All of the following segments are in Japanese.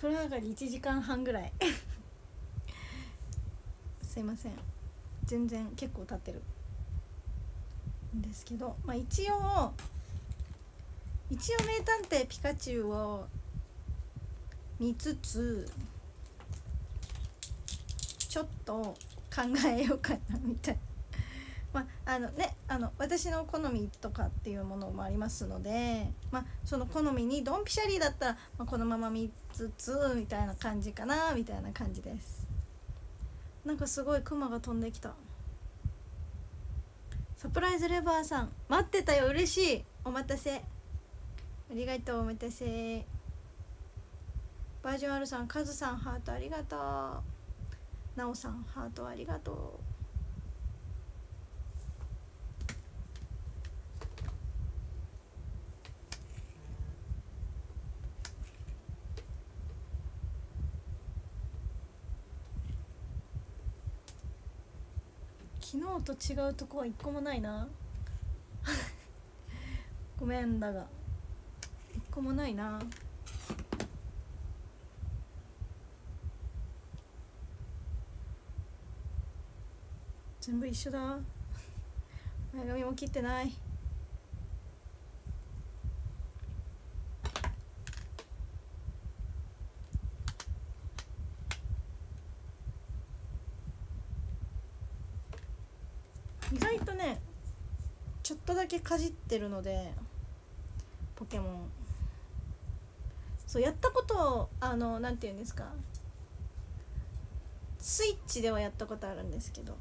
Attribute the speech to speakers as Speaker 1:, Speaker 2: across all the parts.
Speaker 1: 風呂上がり1時間半ぐらい。すいません。全然結構経ってる。んですけど、まあ、一応一応名探偵ピカチュウを見つつちょっと考えようかなみたいな。まああのね、あの私の好みとかっていうものもありますので、まあ、その好みにドンピシャリーだったら、まあ、このまま見つつみたいな感じかなみたいな感じです。なんかすごいクマが飛んできた。サプライズレバーさん待ってたよ嬉しい。お待たせ。ありがとうお待たせ。バージョン R さんカズさんハートありがとう。なおさんハートありがとう。昨日と違うとこは一個もないな。ごめんだが。一個もないな。全部一緒だ。前髪も切ってない意外とねかじってるのでポケモン。そうやったことをあのなんて言うんですか。スイッチではやったことあるんですけど。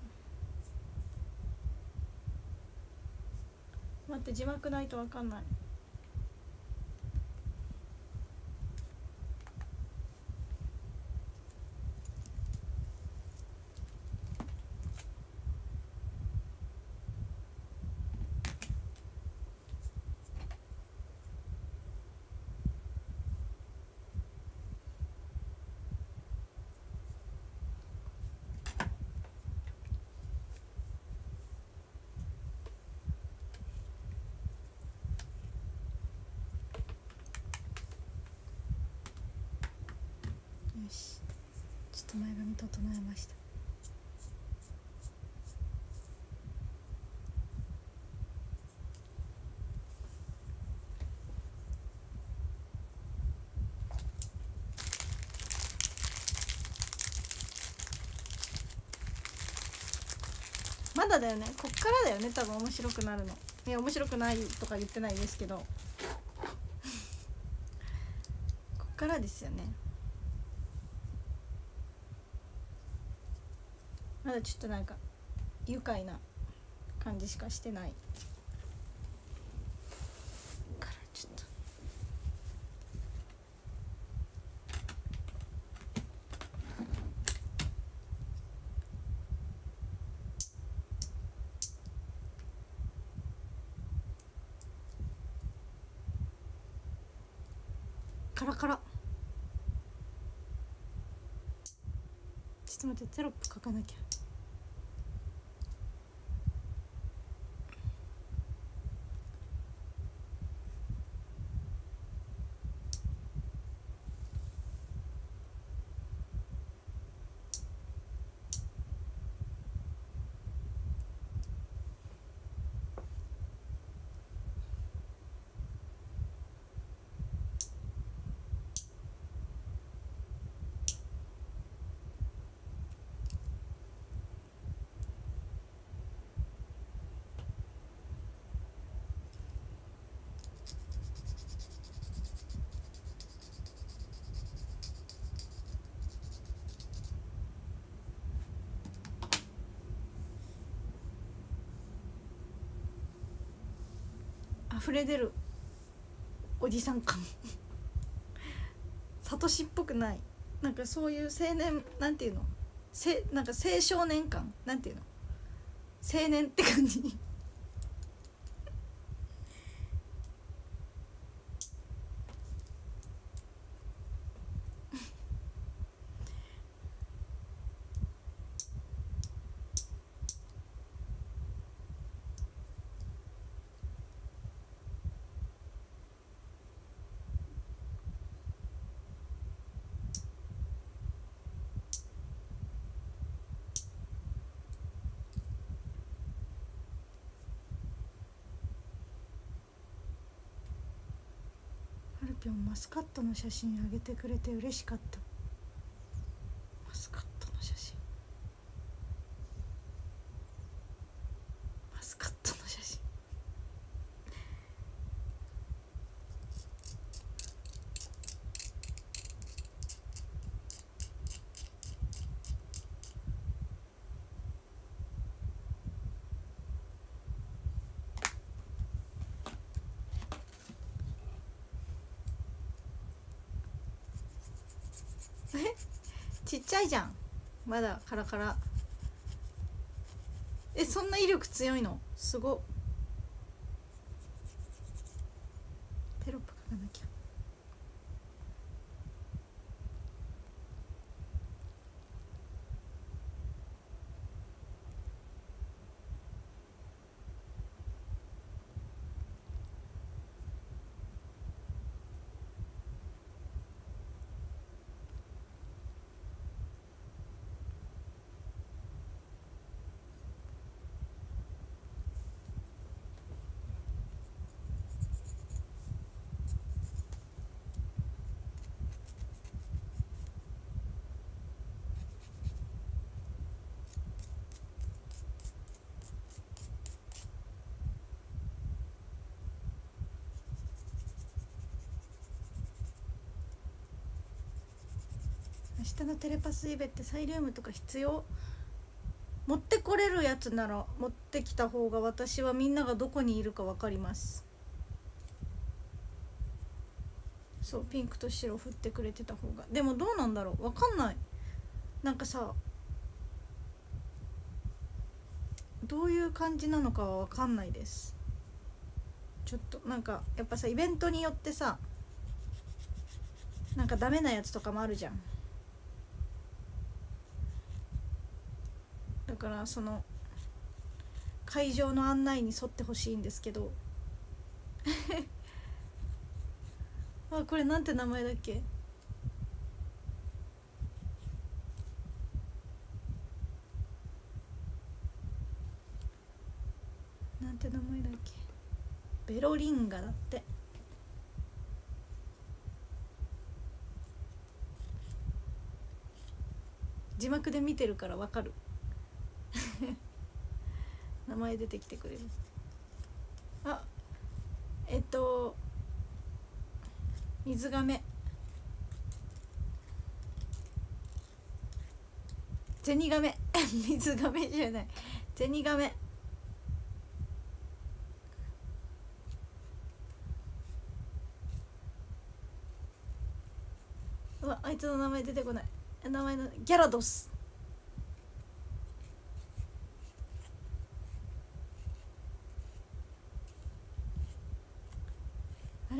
Speaker 1: 待って字幕ないと分かんない。だだよね。こっからだよね。多分面白くなるの。いや面白くないとか言ってないですけど。こっからですよね。まだちょっとなんか愉快な感じしかしてないからちょっとカラカラちょっと待ってテロップ書かなきゃ溢れ出るおじさん感。サトシっぽくない。なんかそういう青年なんていうの？せなんか青少年感。なんていうの？青年って感じ。マスカットの写真あげてくれて嬉しかったマスカットの写真マスカットの写真えちっちゃいじゃんまだカラカラ。えそんな威力強いの？すごテレパスイベってサイリウムとか必要持ってこれるやつなら持ってきた方が私はみんながどこにいるか分かります。そうピンクと白振ってくれてた方が。でもどうなんだろう。分かんない。なんかさどういう感じなのかは分かんないです。ちょっとなんかやっぱさイベントによってさなんかダメなやつとかもあるじゃん。からその会場の案内に沿ってほしいんですけど。あこれなんて名前だっけ？なんて名前だっけ？ベロリンガだって。字幕で見てるからわかる。前出てきてくれるあえっと水亀。ゼニガメ。水亀じゃない。ゼニガメ。うわあいつの名前出てこない。名前のギャラドス。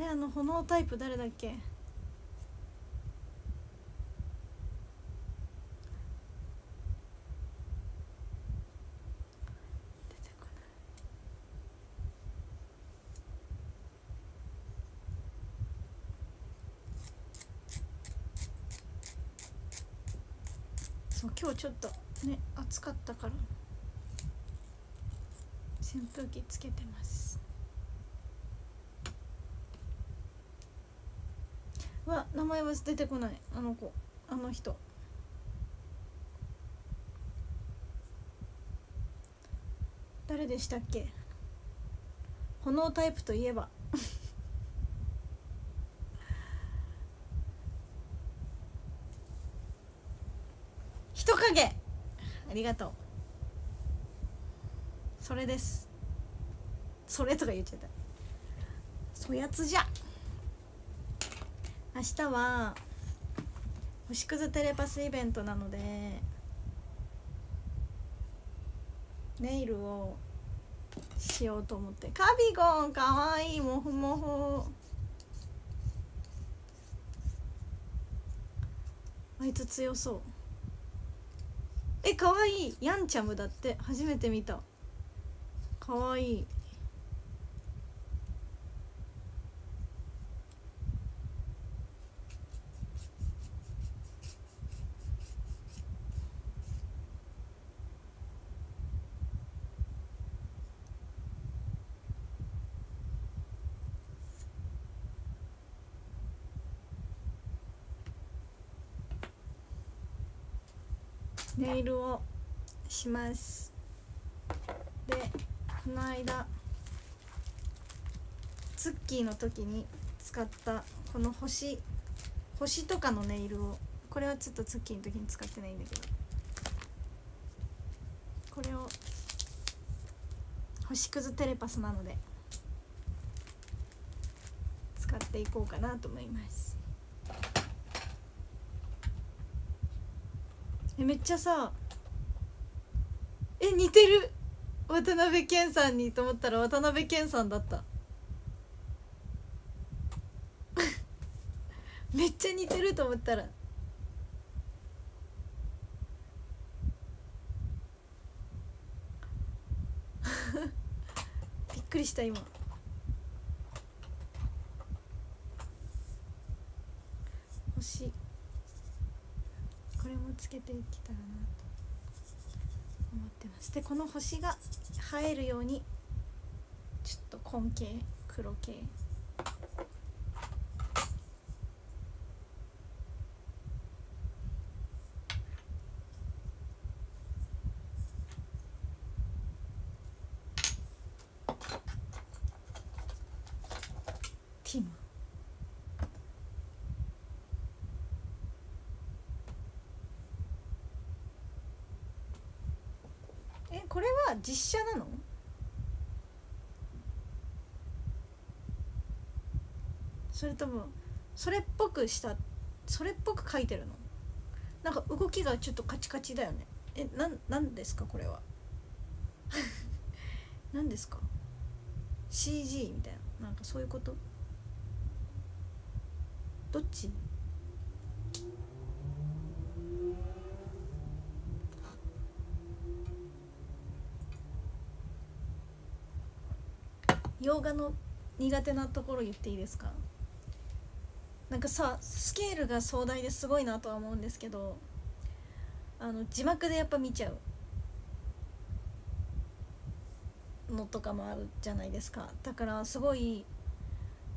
Speaker 1: れあの炎タイプ誰だっけ？そう今日ちょっとね暑かったから扇風機つけてますうわ名前は出てこない。あの子。あの人。誰でしたっけ？炎タイプといえば。人影。ありがとう。それです。それとか言っちゃった。そやつじゃ。明日は星屑テレパスイベントなのでネイルをしようと思って。カビゴンかわいいもふもふあいつ強そう。えかわいい。ヤンチャムだって。初めて見た。かわいいネイルをします。でこの間ツッキーの時に使ったこの星星とかのネイルをこれはちょっとツッキーの時に使ってないんだけどこれを星屑テレパスなので使っていこうかなと思います。えめっちゃさえ似てる？渡辺謙さんにと思ったら渡辺謙さんだった。めっちゃ似てると思ったら。びっくりした今星これもつけていけたらなと思ってます。でこの星が映えるようにちょっと根系黒系ティムえこれは実写なのそれともそれっぽくしたそれっぽく描いてるの？なんか動きがちょっとカチカチだよね。えなんなんですかこれは？何ですか？CG みたいな。なんかそういうこと？どっち？洋画の苦手なところ言っていいですか？なんかさスケールが壮大ですごいなとは思うんですけどあの字幕でやっぱ見ちゃう。のとかもあるじゃないですか。だからすごい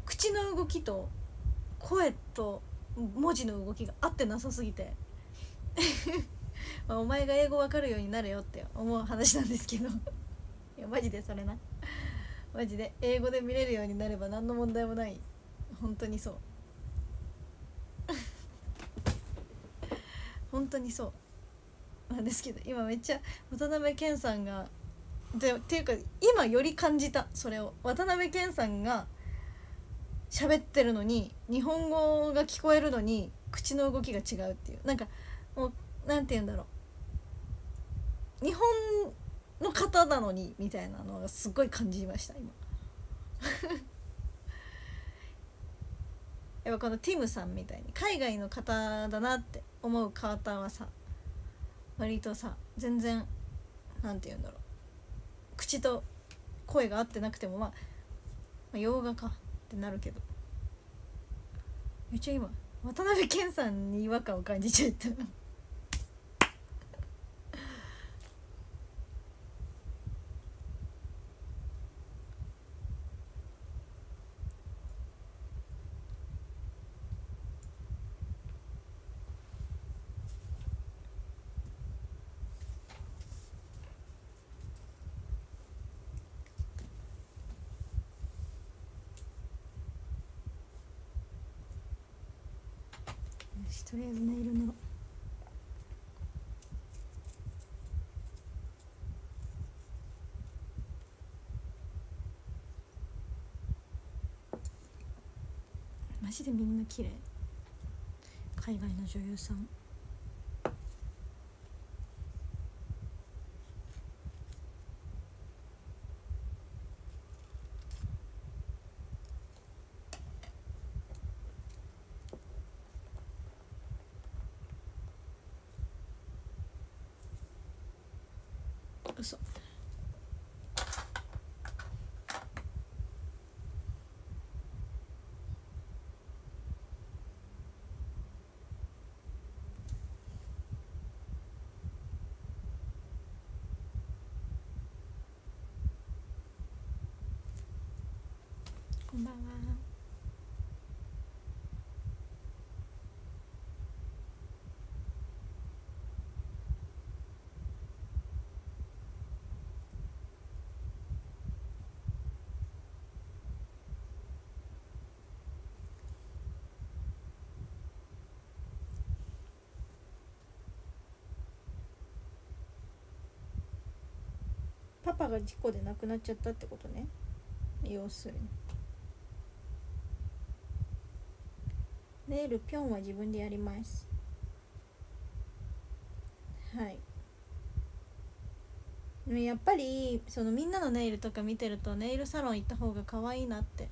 Speaker 1: 口の動きと声と文字の動きが合ってなさすぎて。まお前が英語わかるようになれよって思う話なんですけど。いやマジでそれな。マジで英語で見れるようになれば何の問題もない。本当にそう。本当にそう。なんですけど今めっちゃ渡辺謙さんがでっていうか今より感じたそれを。渡辺謙さんが喋ってるのに日本語が聞こえるのに口の動きが違うっていう。なんかもうなんて言うんだろう。日本の方なのにみたいなのがすごい感じました今。やっぱこのティムさんみたいに海外の方だなって思う方はさ割とさ全然何て言うんだろう口と声が合ってなくてもまあ、まあ、洋画かってなるけど。めっちゃ今渡辺謙さんに違和感を感じちゃった。とりあえずネイルのマジでみんな綺麗。海外の女優さん嘘こんばんはパパが事故で亡くなっちゃったってことね。要するに。ネイルピョンは自分でやります。はい。やっぱりそのみんなのネイルとか見てるとネイルサロン行った方が可愛いなって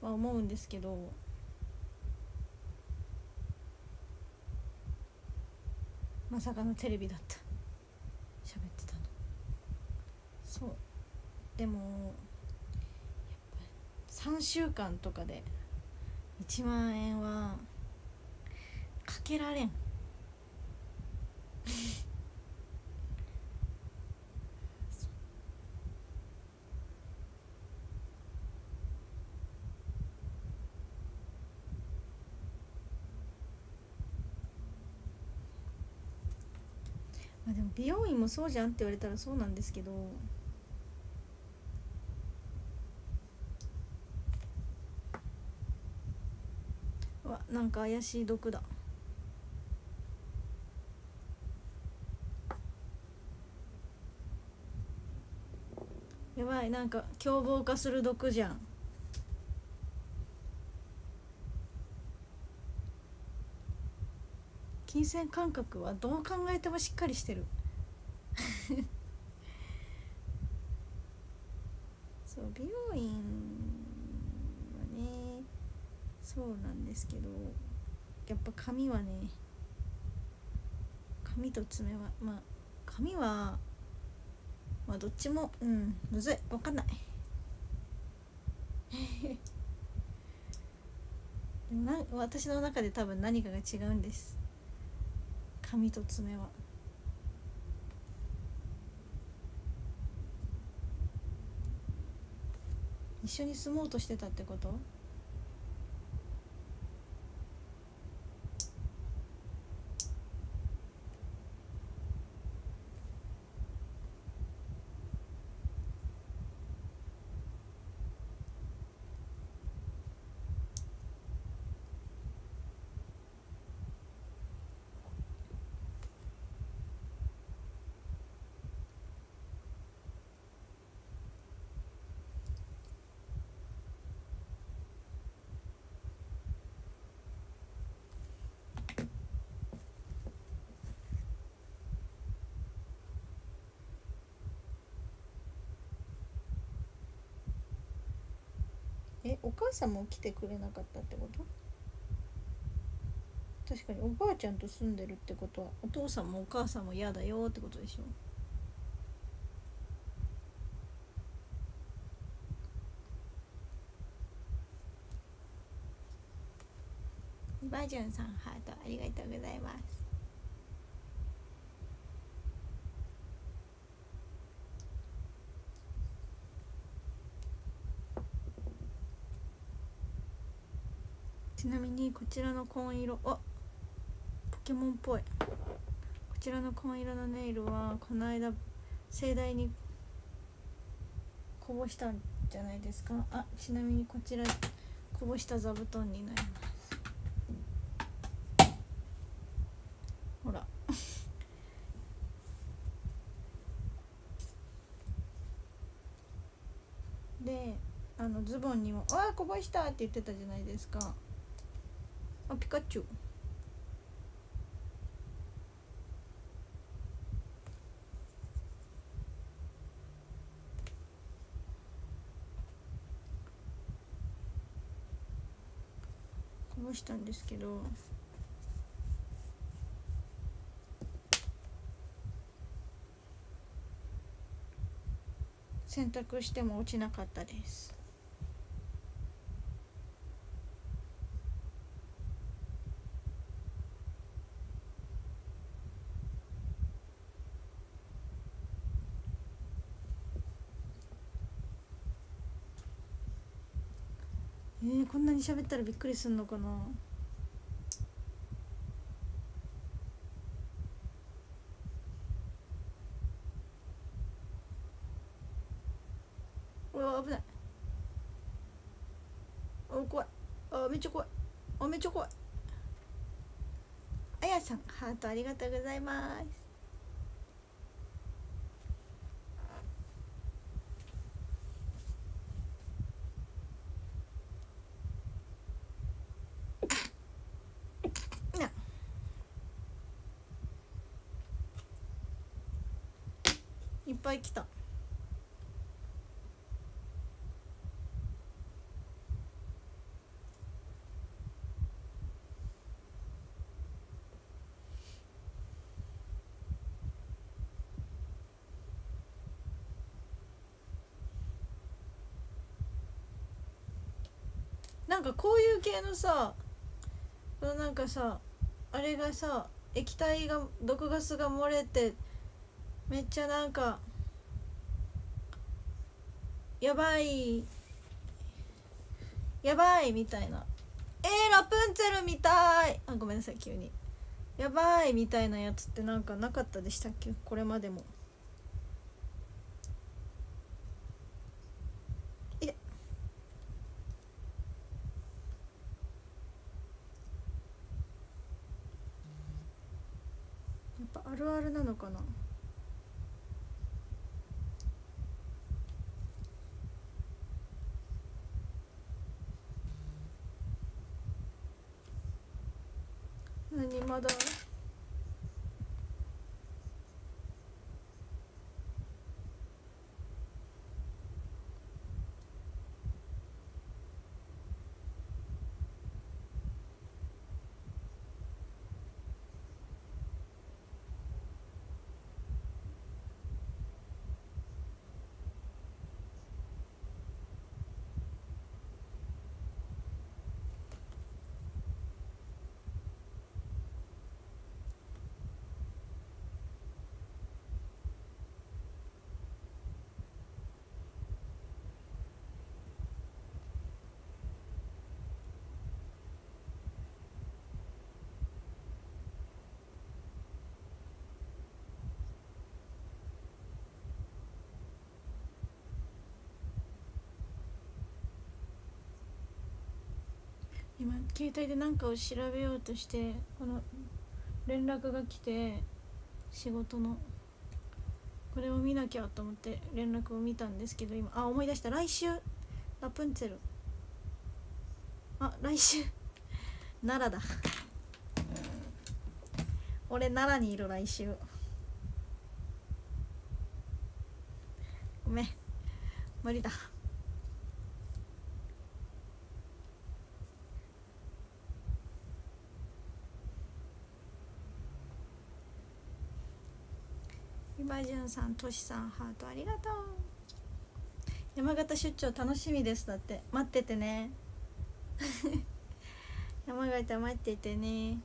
Speaker 1: は思うんですけど。まさかのテレビだった喋ってたのそうでも3週間とかで1万円はかけられん。まあでも美容院もそうじゃんって言われたらそうなんですけどわなんか怪しい毒だ。やばいなんか凶暴化する毒じゃん。金銭感覚はどう考えてもしっかりしてるそう美容院はねそうなんですけどやっぱ髪はね髪と爪はまあ髪はまあどっちもうんむずい。分かんない。でもな私の中で多分何かが違うんです。髪と爪は。一緒に住もうとしてたってことえおさんも来てくれなかったってこと？確かにおばあちゃんと住んでるってことはお父さんもお母さんも嫌だよってことでしょ？バージョンさんハートありがとうございます。ちなみにこちらの紺色あポケモンっぽい。こちらの紺色のネイルはこの間盛大にこぼしたんじゃないですか。あちなみにこちらこぼした座布団になります。ほら。であのズボンにも「あこぼした!」って言ってたじゃないですか。カチュウこぼしたんですけど。洗濯しても落ちなかったです。に喋ったらびっくりすんのかな？うわ危ない。あ怖い。あめっちゃ怖い。あめっちゃ怖い。あやさんハートありがとうございます。ぱい来た。なんかこういう系のさなんかさあれがさ液体が毒ガスが漏れてめっちゃなんかやばい。やばいみたいな。えー、ラプンツェルみたい。あごめんなさい急に。やばいみたいなやつってなんかなかったでしたっけ？これまでもいやっぱあるあるなのかな何今携帯で何かを調べようとしてこの連絡が来て仕事の。これを見なきゃと思って連絡を見たんですけど今あ思い出した。来週。ラプンツェルあ来週。奈良だ。俺奈良にいる来週。ごめん。無理だ。ひばじゅんさんとしさんハートありがとう。山形出張楽しみですだって。待っててね。山形待っててね。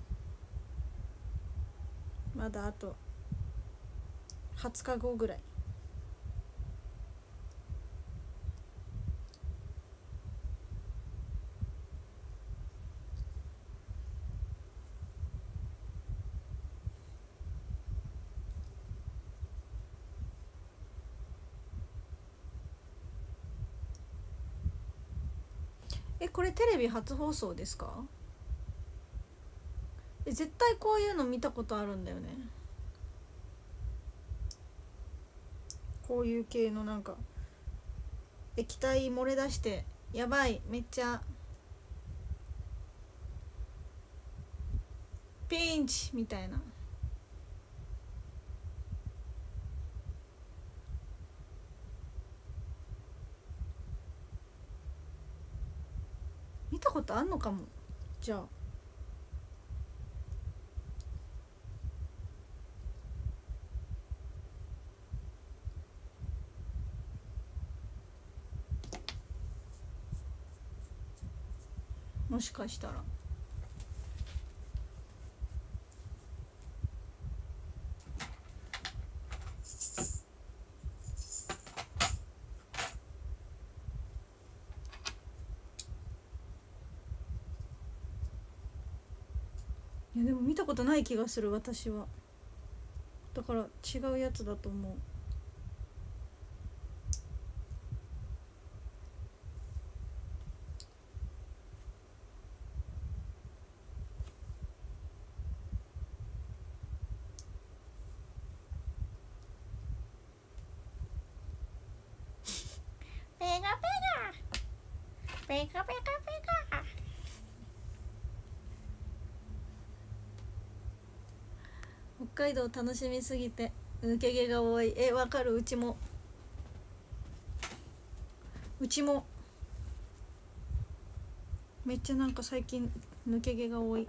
Speaker 1: まだあと20日後ぐらい。テレビ初放送ですか？え絶対こういうの見たことあるんだよね。こういう系のなんか液体漏れ出してやばいめっちゃピンチみたいな。たことあんのかも。じゃあ。もしかしたら。見たことない気がする私は。だから違うやつだと思うペガペガペガペガペガ北海道楽しみすぎて抜け毛が多い。えわかる？うちも。うちも。めっちゃなんか最近抜け毛が多い。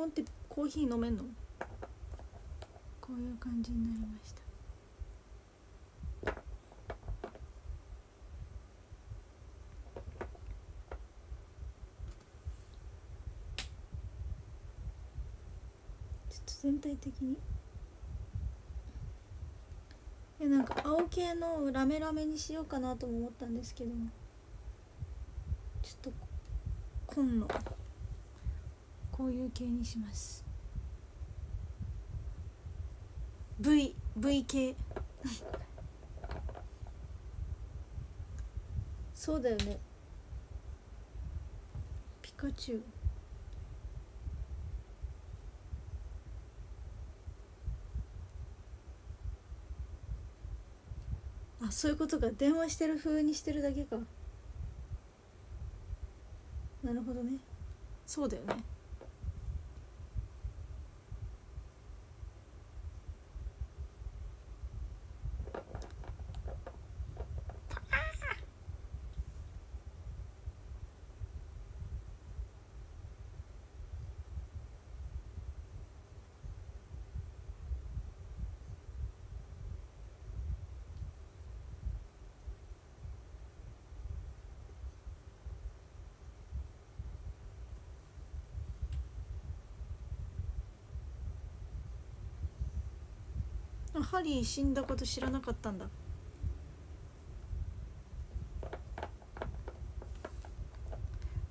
Speaker 1: モンってコーヒー飲めんの？こういう感じになりました。ちょっと全体的に。いなんか青系のラメラメにしようかなとも思ったんですけどちょっと紺の。こういう系にします。V, v 系。そうだよね。ピカチュウ。あそういうことか。電話してる風にしてるだけか。なるほどね。そうだよねリー死んだこと知らなかったんだ。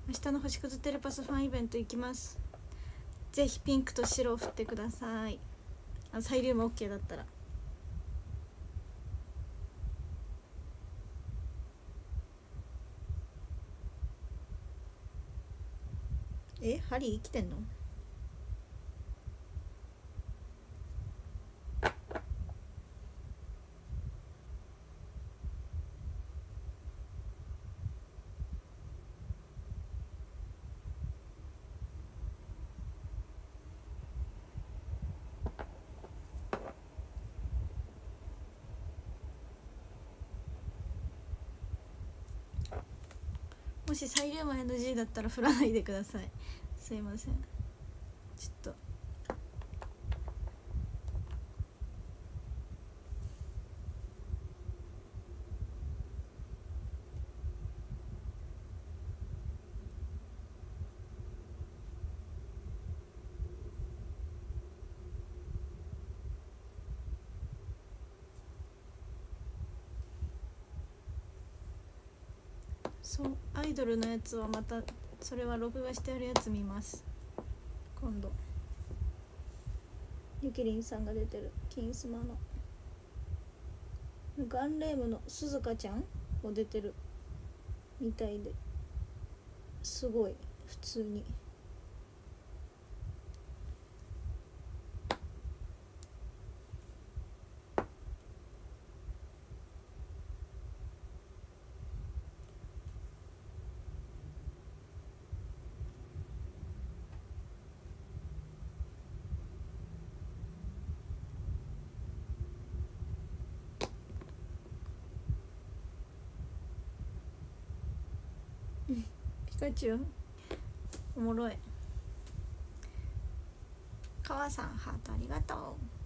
Speaker 1: 明日の星屑テレパスファンイベント行きます。ぜひピンクと白を振ってください。あサイリウム OK だったら。えハリー生きてんの？しサイリウム NG だったら振らないでください。すいませんちょっとそうアイドルのやつはまたそれは録画してあるやつ見ます。今度。ゆきりんさんが出てる金スマの。ガンレームの鈴鹿ちゃんも出てるみたいで。すごい普通に。カチュウおもろい。川さんハートありがとう。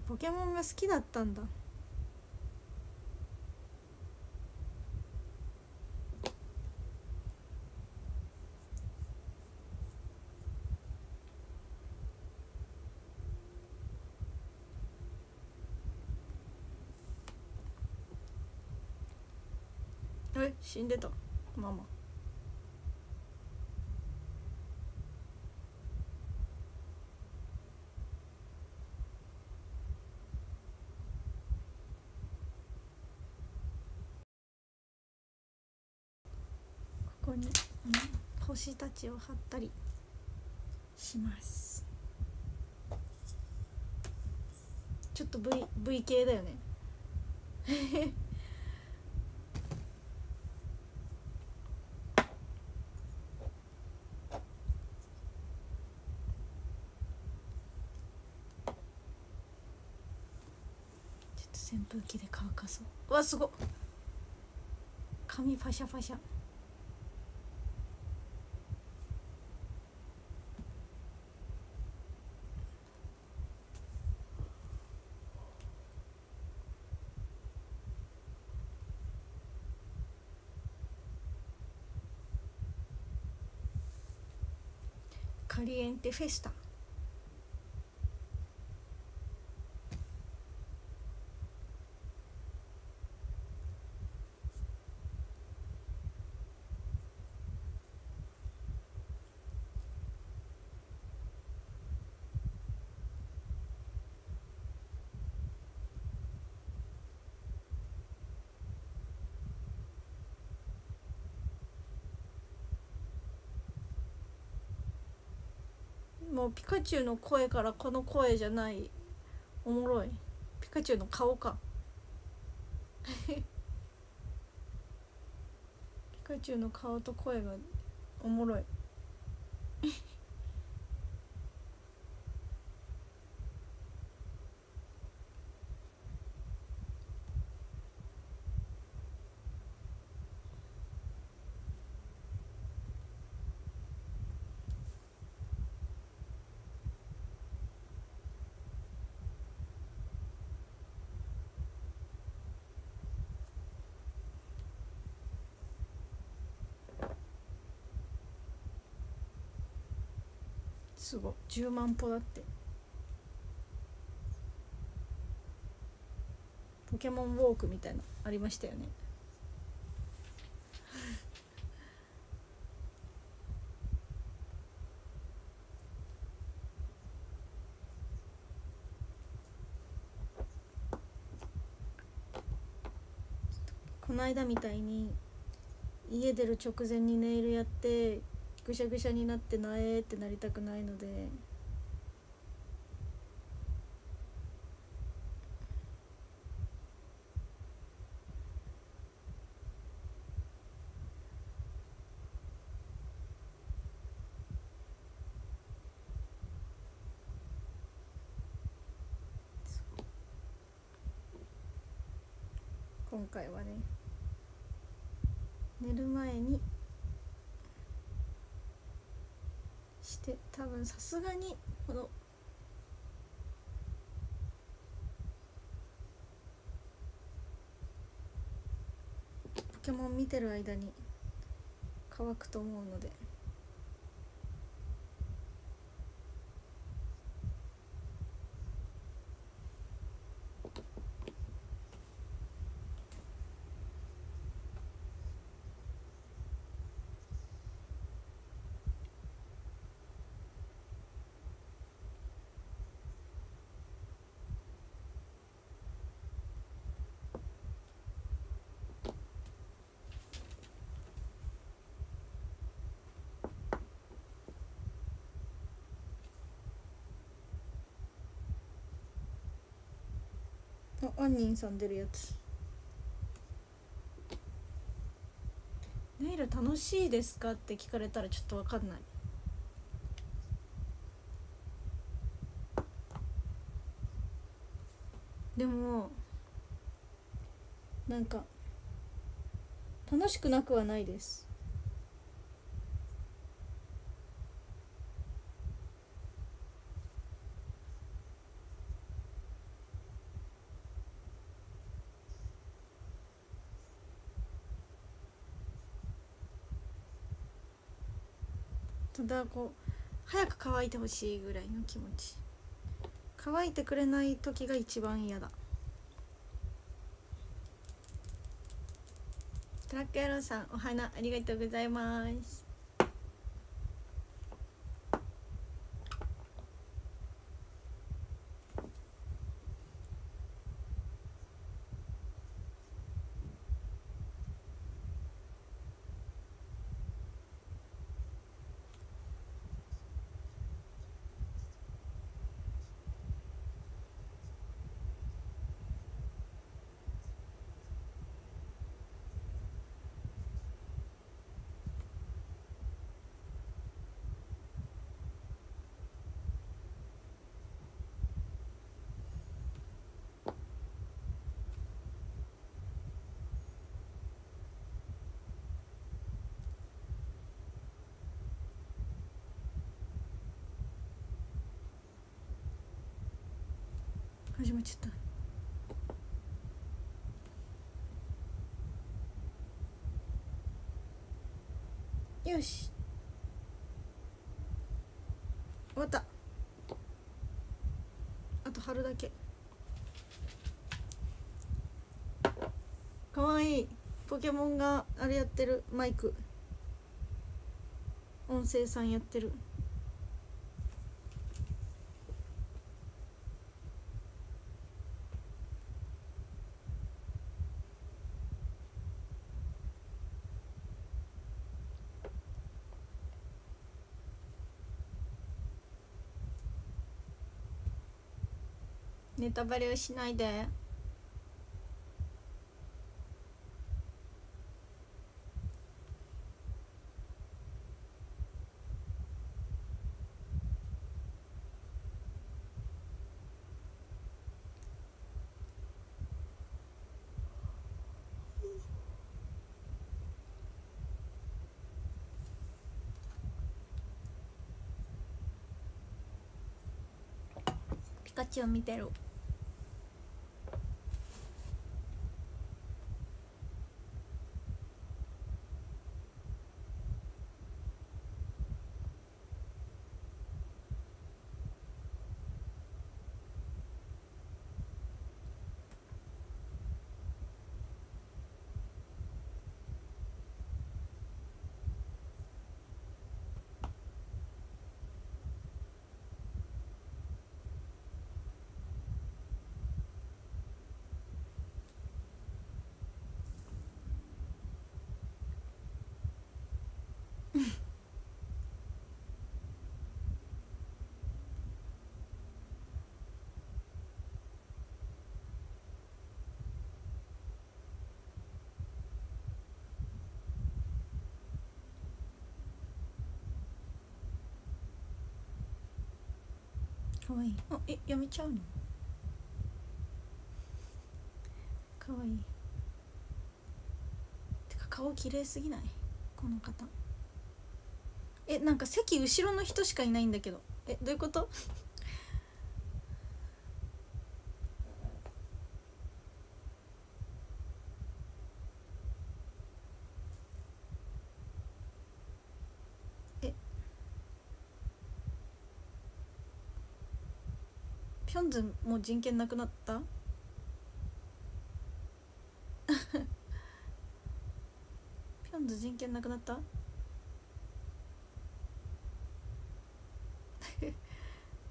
Speaker 1: ポケモンが好きだったんだ。え死んでたママここに、うん、星たちを貼ったり。します。ちょっと V, v 系だよね。扇風機で乾かそう。うわすごっ。髪パシャパシャカリエンテフェスタ。ピカチュウの声からこの声じゃない。おもろい。ピカチュウの顔か。ピカチュウの顔と声がおもろい。すごい。10万歩だって。ポケモンウォークみたいなありましたよね。この間みたいに家出る直前にネイルやってぐしゃぐしゃになってなえってなりたくないので。今回はね寝る前にして多分さすがにこのポケモン見てる間に乾くと思うので。あアンニンさん出るやつ。ネイル楽しいですかって聞かれたらちょっと分かんない。でもなんか楽しくなくはないです。だこう早く乾いてほしいぐらいの気持ち。乾いてくれない時が一番嫌だ。トラック野郎さんお花ありがとうございます。始まっちゃった。よし。終わった。あと貼るだけ。かわいい。ポケモンがあれやってる。マイク。音声さんやってる。ネタバレをしないで。ピカチュウ見てる。わいい。あえやめちゃうの？かわいい。てか顔綺麗すぎない？この方。えなんか席後ろの人しかいないんだけど。えどういうこと？もう人権なくなった？ピョンズ人権なくなった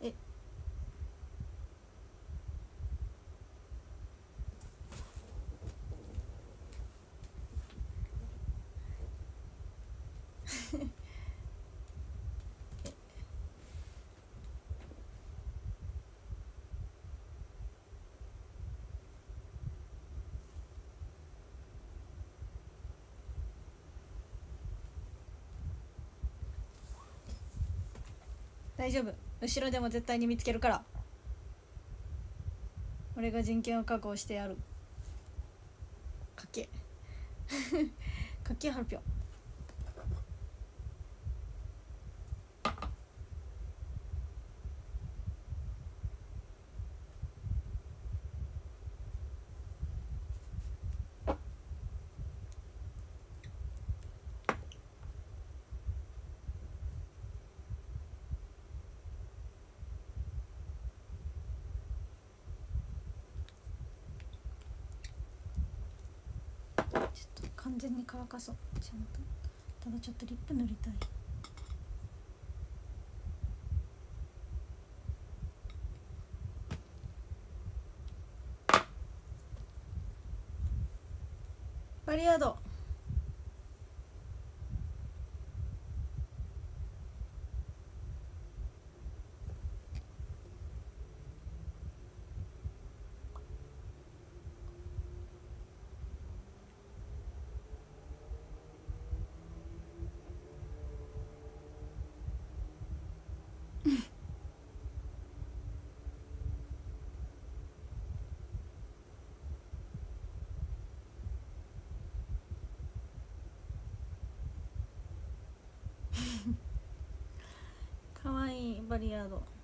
Speaker 1: え大丈夫。後ろでも絶対に見つけるから。俺が人権を確保してやる。かけ。かけ発表ちょっと完全に乾かそう。ちゃんと。ただちょっとリップ塗りたい。バリアード。かわいバリアード。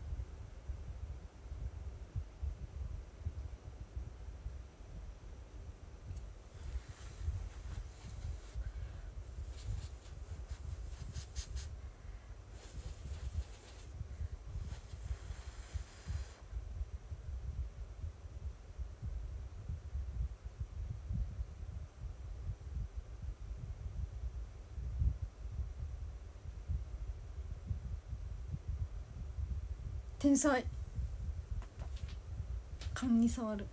Speaker 1: 天才。勘に触る。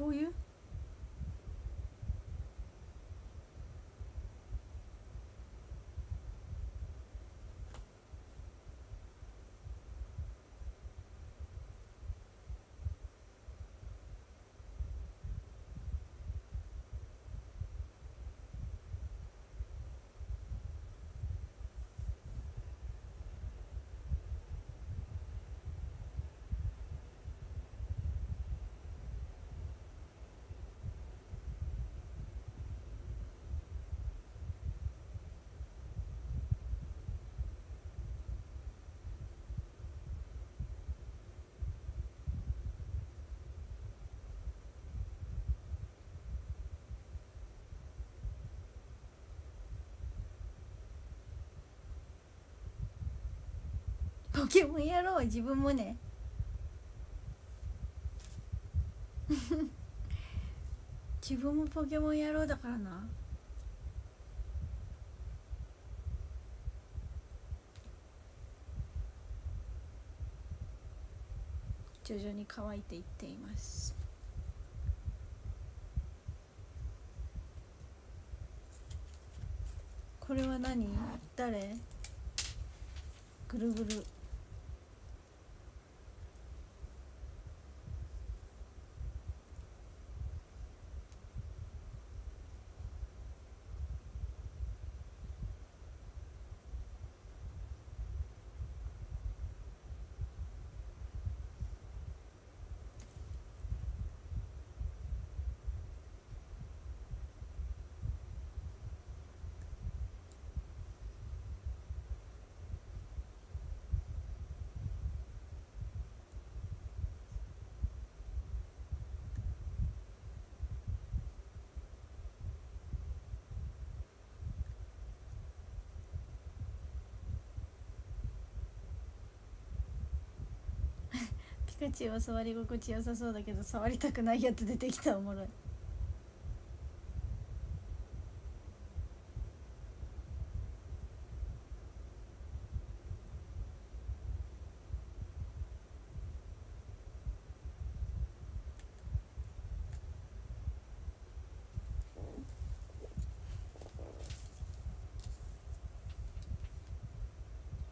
Speaker 1: told you? ポケモンやろう自分もね。自分もポケモンやろうだからな。徐々に乾いていっています。これは何？誰？ぐるぐる。口は触り心地良さそうだけど触りたくないやつ出てきたおもろい。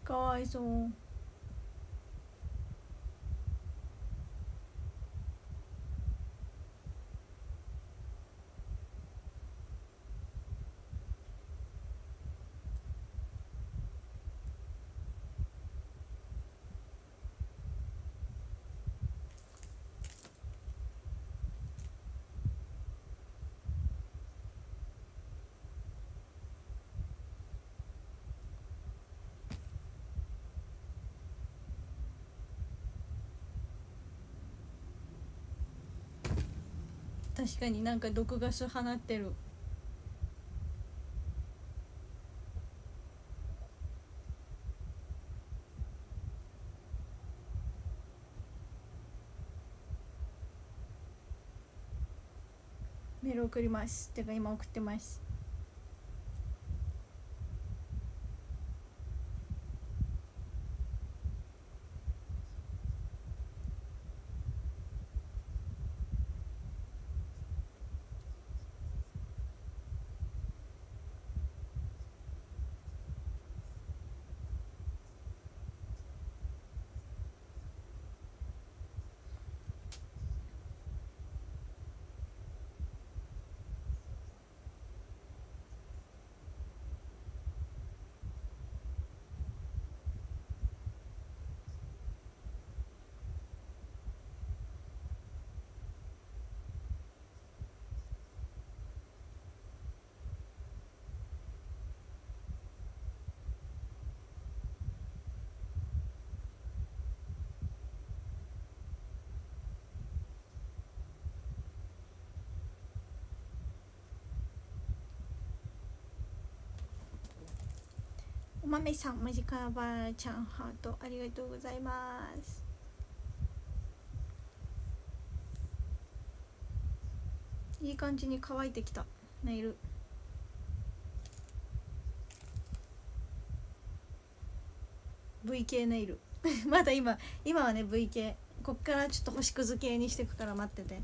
Speaker 1: かわいそう。確かになんか毒ガス放ってる。メール送ります。てか今送ってます。お豆さんマジカバーちゃんハートありがとうございます。いい感じに乾いてきた。ネイル「V 系ネイル。まだ今今はね V 系こっからちょっと星屑系にしていくから待ってて。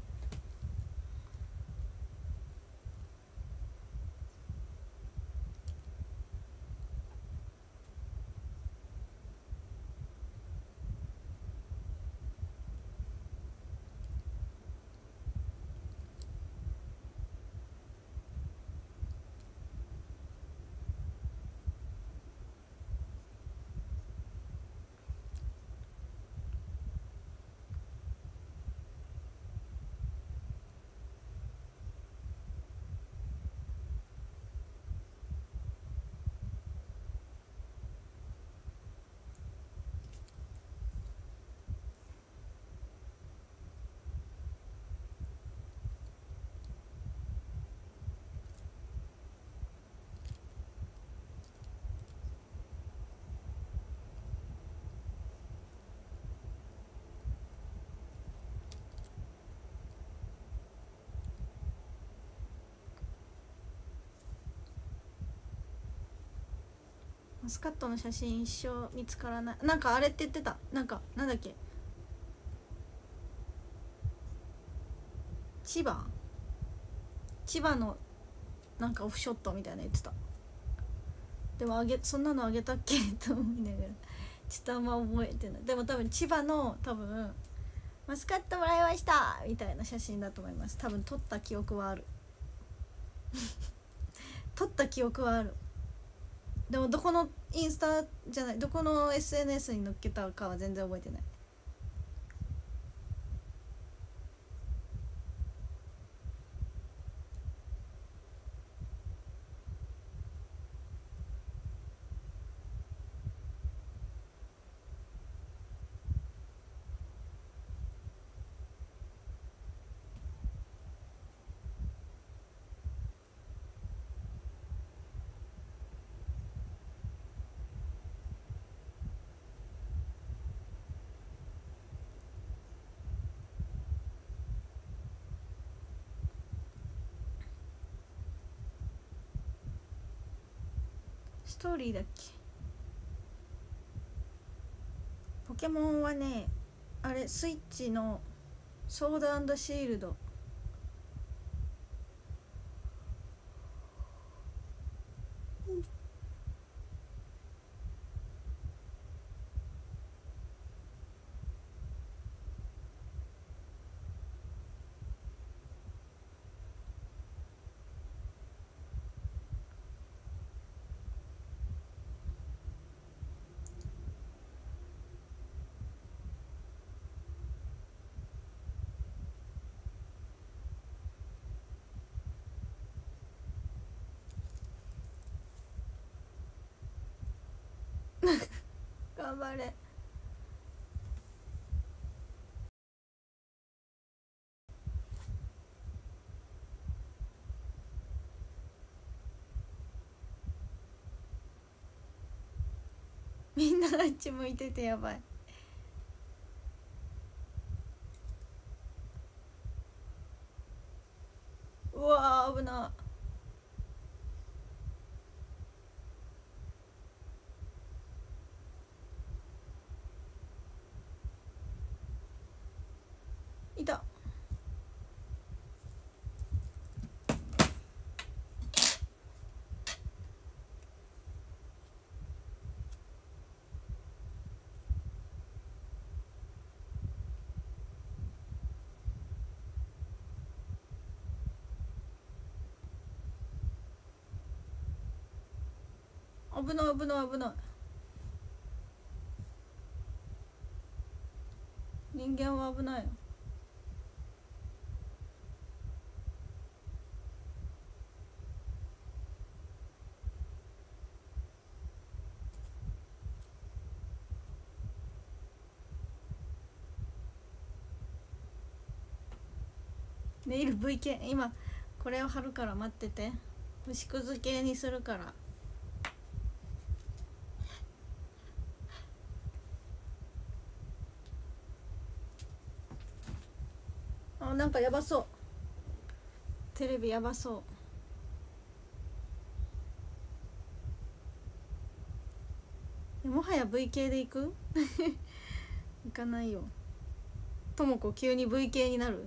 Speaker 1: マスカットの写真一生見つからない。なんかあれって言ってた。なんかなんだっけ。千葉？千葉のなんかオフショットみたいな言ってた。でもあげそんなのあげたっけ？と思いながら。ちょっとあんま覚えてない。でも多分千葉の多分マスカットもらいました！みたいな写真だと思います。多分撮った記憶はある。撮った記憶はある。でもどこのインスタじゃないどこの SNS に載っけたかは全然覚えてない。トーリーだっけ？ポケモンはねあれスイッチのソードシールド頑張れみんなあっち向いててやばい。うわー危ないいた危ない危ない危ない。人間は危ないよ。ネイル V 系今これを貼るから待ってて。虫くず系にするから。なんかやばそう。テレビやばそう。もはや V 系でいく？いかないよ。とも子急に V 系になる？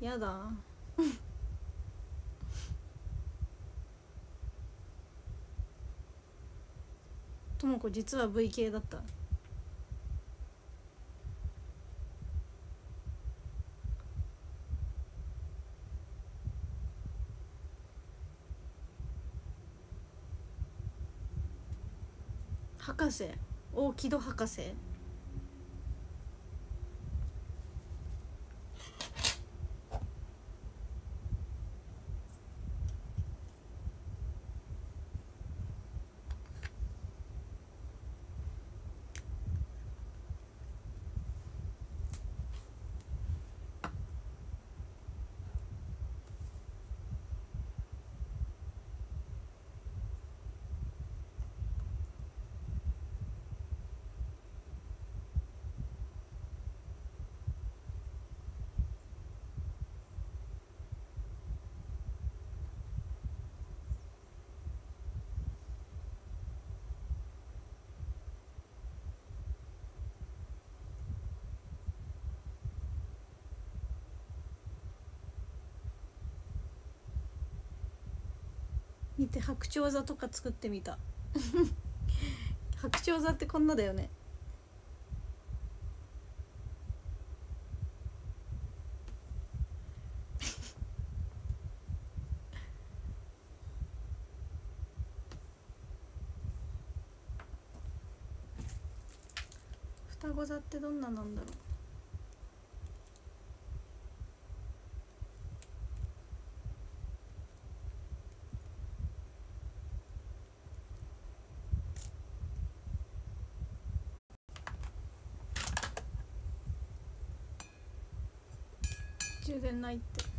Speaker 1: やだ。とも子実は V 系だった。博士。大木戸博士見て白鳥座とか作ってみた。白鳥座ってこんなだよね。双子座ってどんななんだろう充電ないって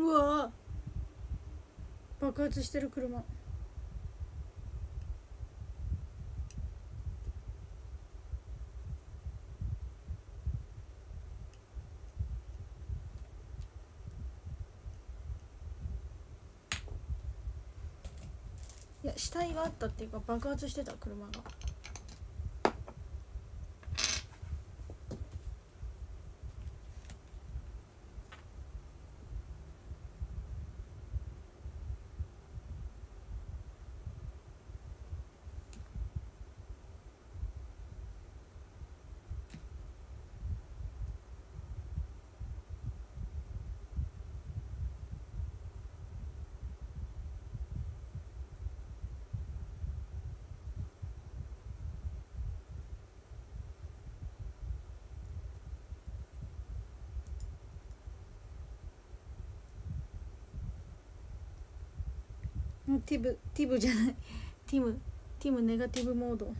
Speaker 1: うわ爆発してる車いや死体があったっていうか爆発してた車が。ティブティブじゃない。ティムティムネガティブモード。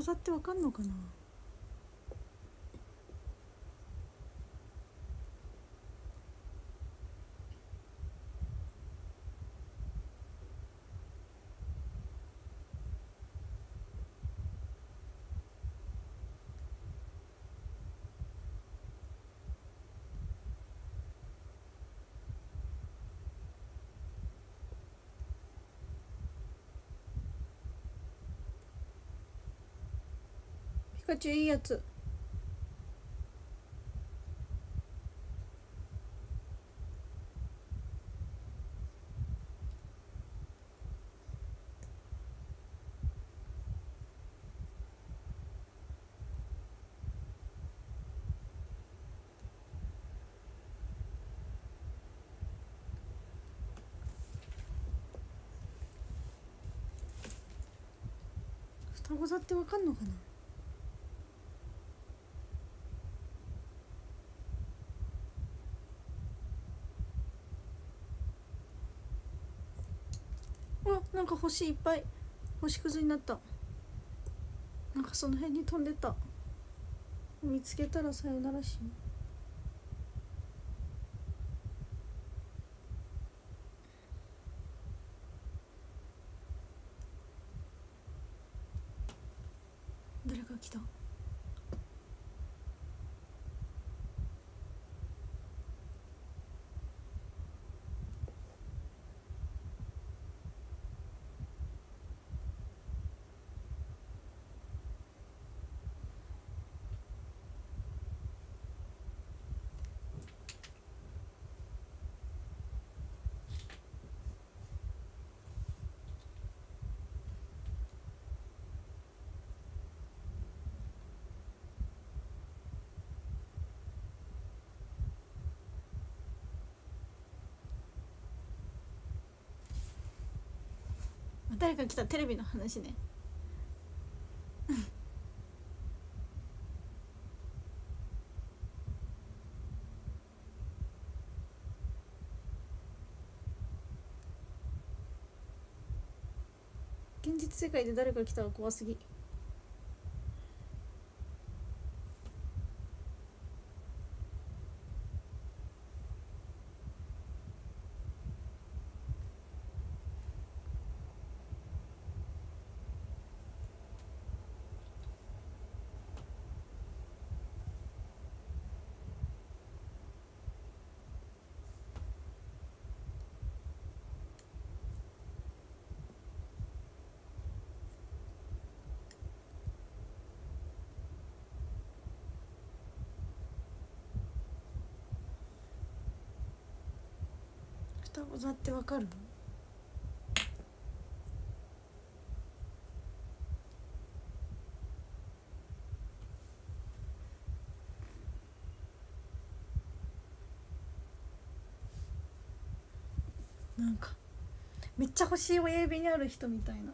Speaker 1: これ双子座ってわかんのかな？カチュウいいやつ。双子座ってわかんのかなうわなんか星いっぱい星屑になった。なんかその辺に飛んでた。見つけたらさよならしよう誰か来た誰か来たテレビの話ね。現実世界で誰か来たら怖すぎ。双子座ってわかるなんかめっちゃ欲しい親指にある人みたいな。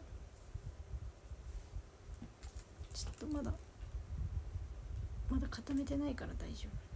Speaker 1: ちょっとまだまだ固めてないから大丈夫。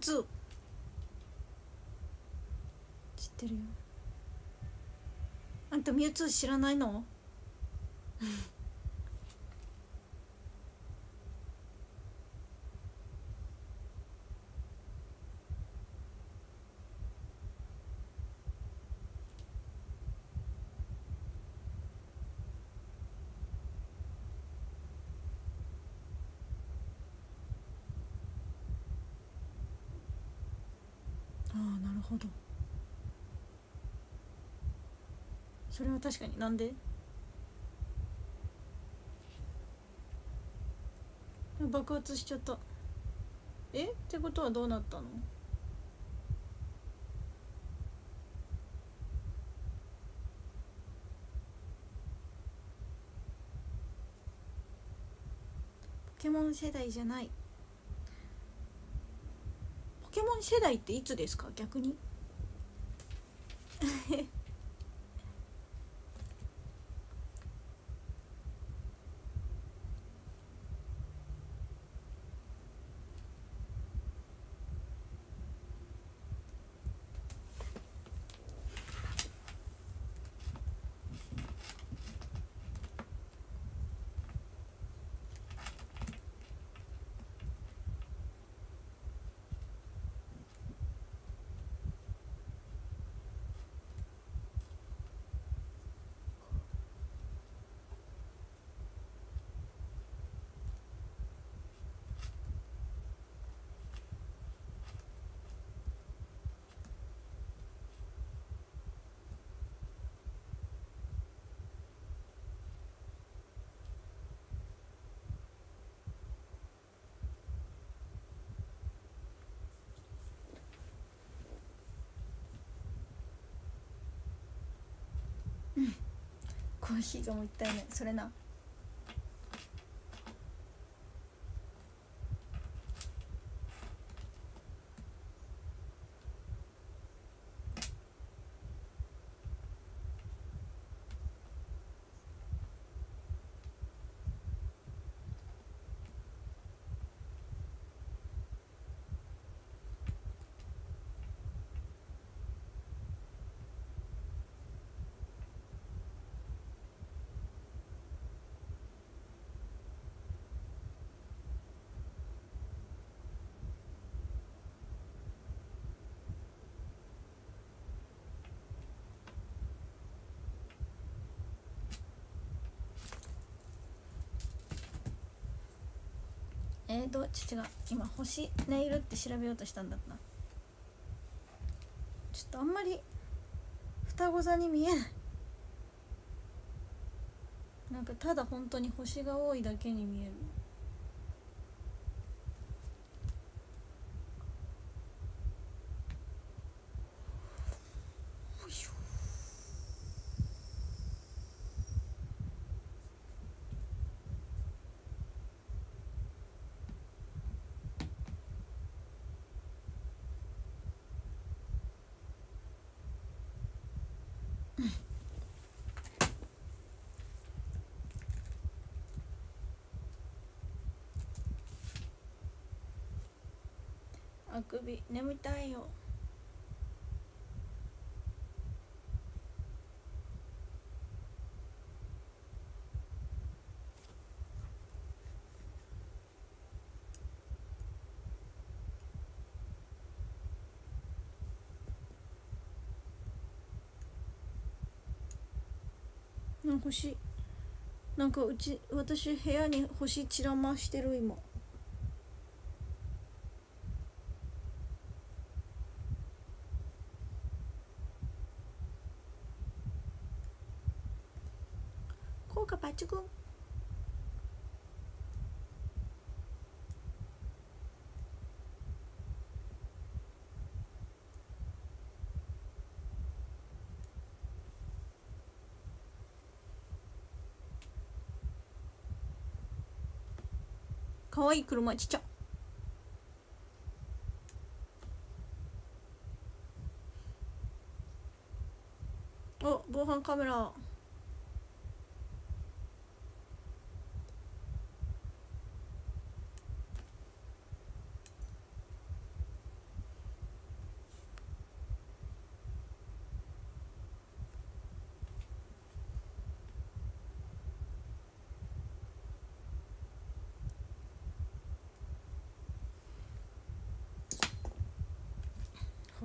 Speaker 1: 知ってるよ。あんたミュウツー知らないのああなるほどそれは確かになんで？爆発しちゃった。え？ってことはどうなったの？ポケモン世代じゃない。ポケモン世代っていつですか？逆に。コーヒーがもったいない。それな。えーと父が今星ネイルって調べようとしたんだった。ちょっとあんまり双子座に見えない。なんかただ本当に星が多いだけに見える。び眠たいよ。星なんかうち私部屋に星散らましてる今。かわいい車ちっちゃ。お防犯カメラ。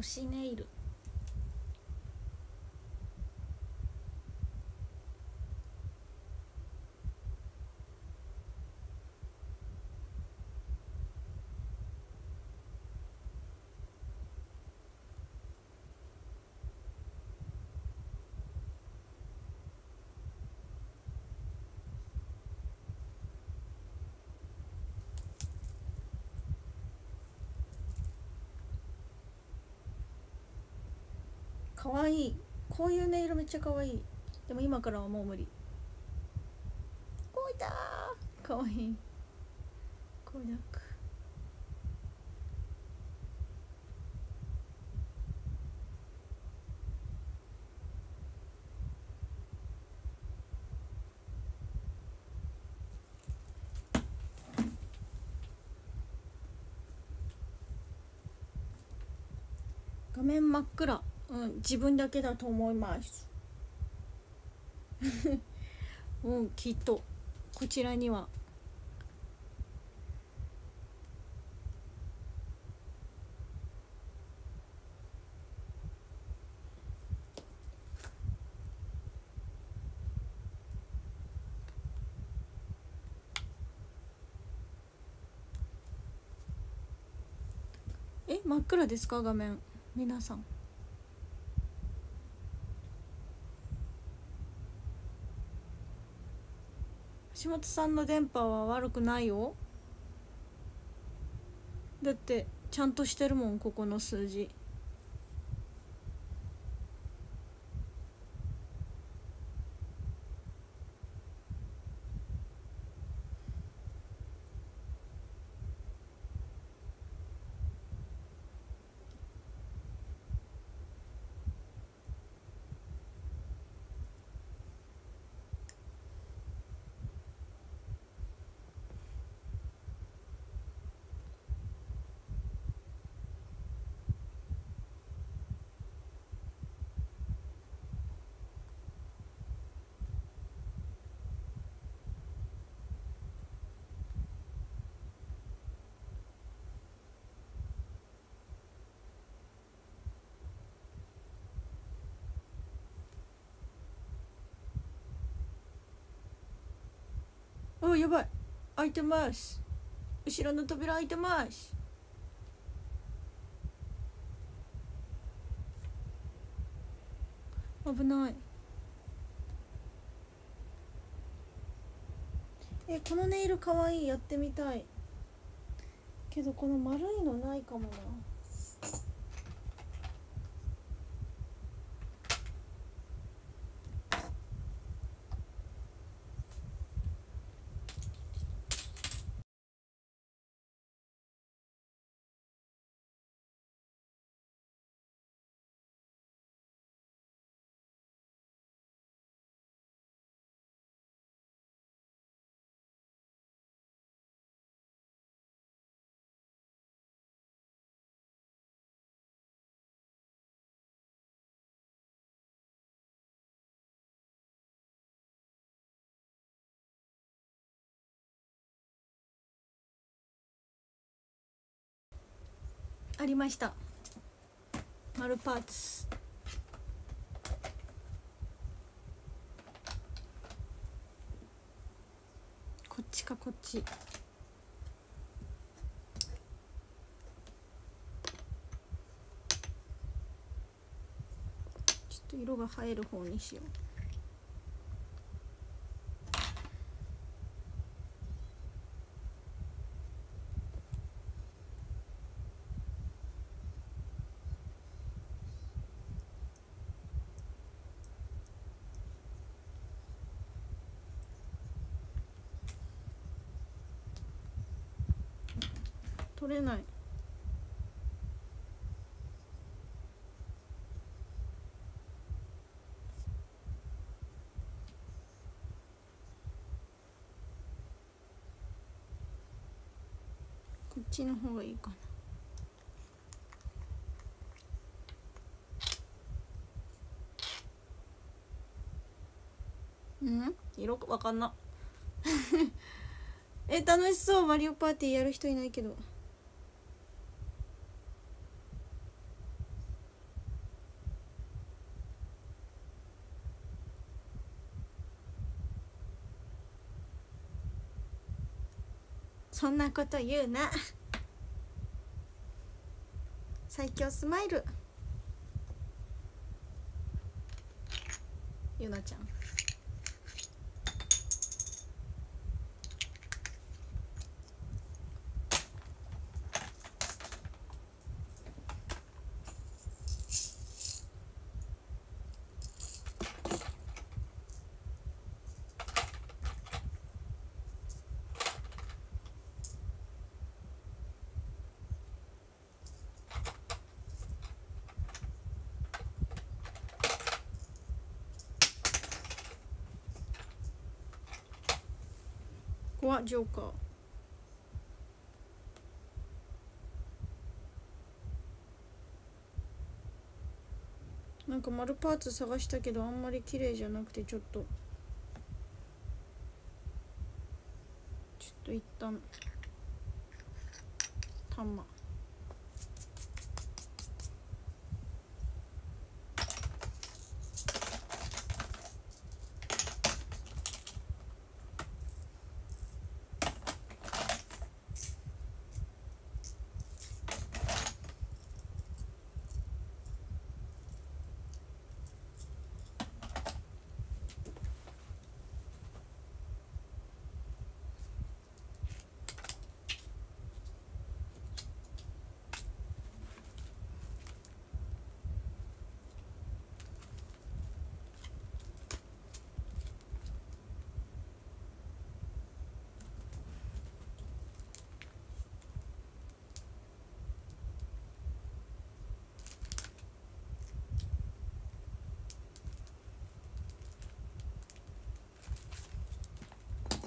Speaker 1: シネイルかわい。いこういうネイルめっちゃかわい。いでも今からはもう無理。こういたかわい。いコダック画面真っ暗。うん自分だけだと思います。うんきっと。こちらには。え真っ暗ですか？画面。皆さん。橋本さんの電波は悪くないよ。だってちゃんとしてるもんここの数字あやばい開いてます後ろの扉開いてます危ない。えこのネイルかわいい。やってみたい。けどこの丸いのないかもな。りました。丸パーツ。こっちかこっち。ちょっと色が映える方にしよう。れない。こっちの方がいいかな。うん？色わかんな。え楽しそう。マリオパーティーやる人いないけど。そんなこと言うな。最強スマイル。ゆなちゃん。怖ジョーカー。なんか丸パーツ探したけどあんまり綺麗じゃなくてちょっと。ちょっと一旦。玉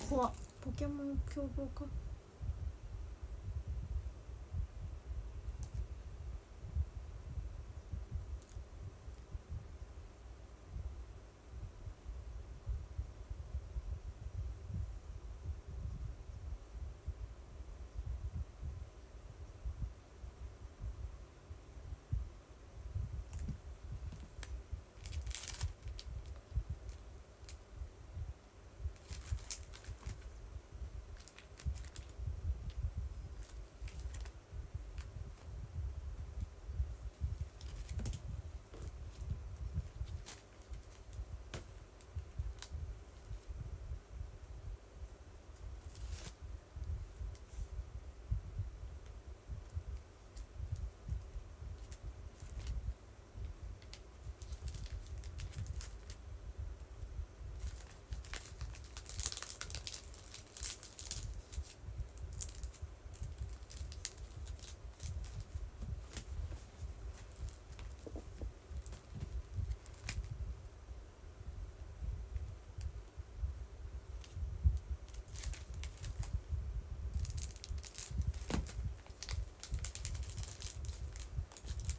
Speaker 1: 怖ポケモン凶暴か。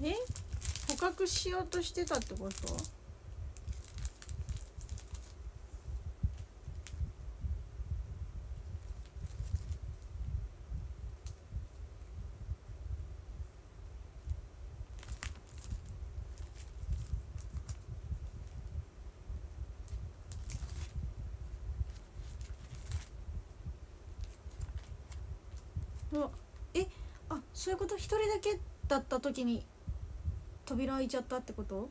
Speaker 1: え？捕獲しようとしてたってこと？あえ？あそういうこと？一人だけだった時に扉開いちゃったってこと？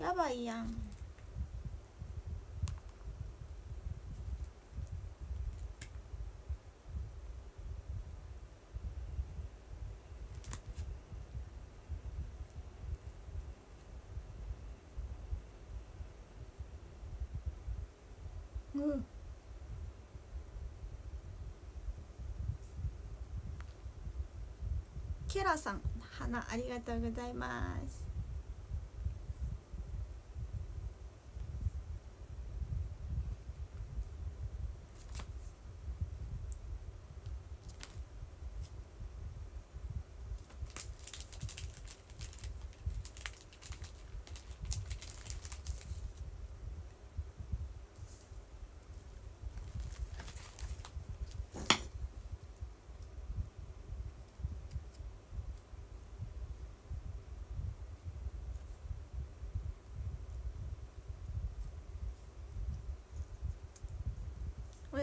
Speaker 1: やばいやんケラ様ありがとうございます。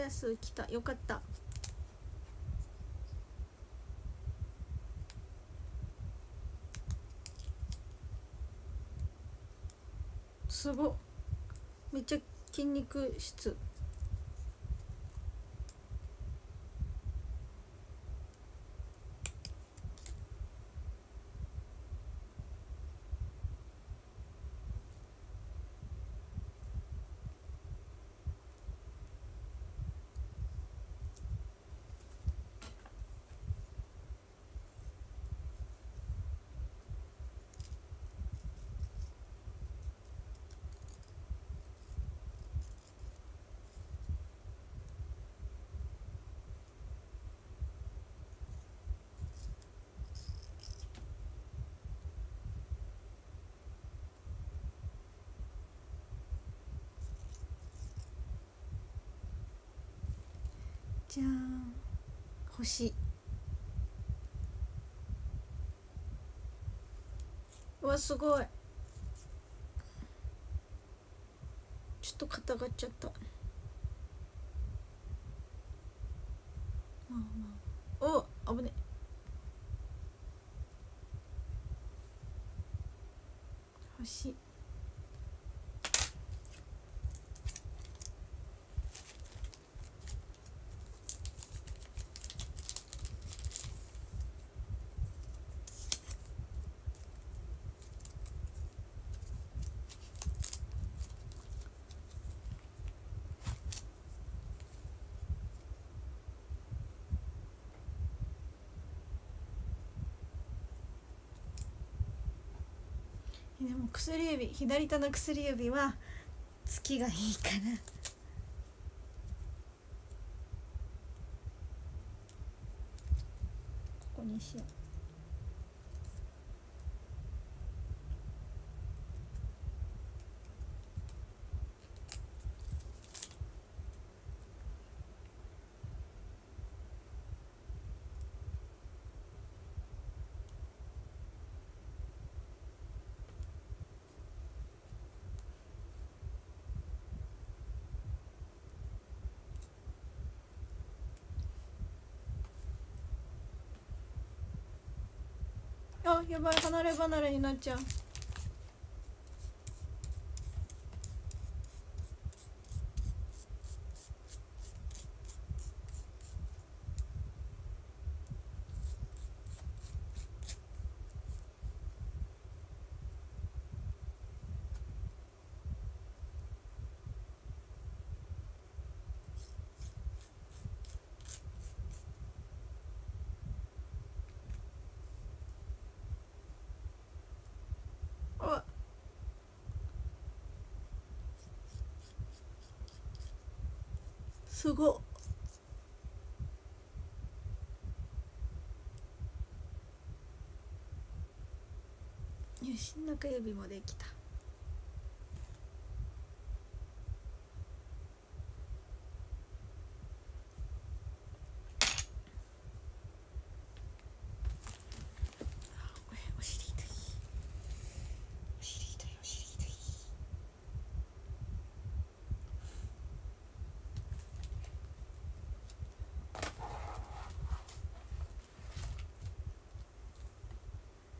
Speaker 1: やす来た。よかった。すごっ。めっちゃ筋肉質。じゃん星。うわすごい。ちょっと固がっちゃったまあまあお危ね星でも薬指左手の薬指は月がいいかなやばい離れ離れになっちゃうわすごっよし中指もできたあおお尻痛いお尻痛いお尻痛い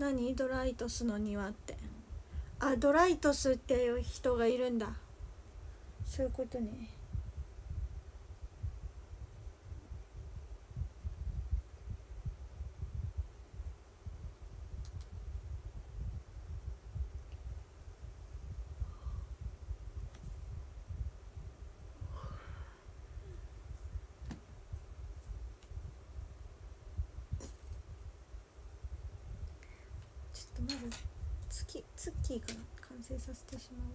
Speaker 1: 何？ドライトスの庭って。あドライトスっていう人がいるんだ。そういうことねちょっとまずツツッキーから完成させてしまう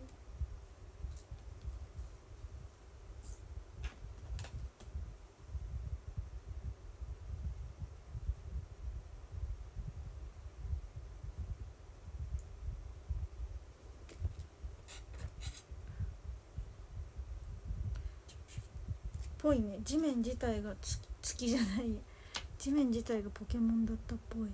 Speaker 1: ぽいね。地面自体が月月じゃない。地面自体がポケモンだったっぽい。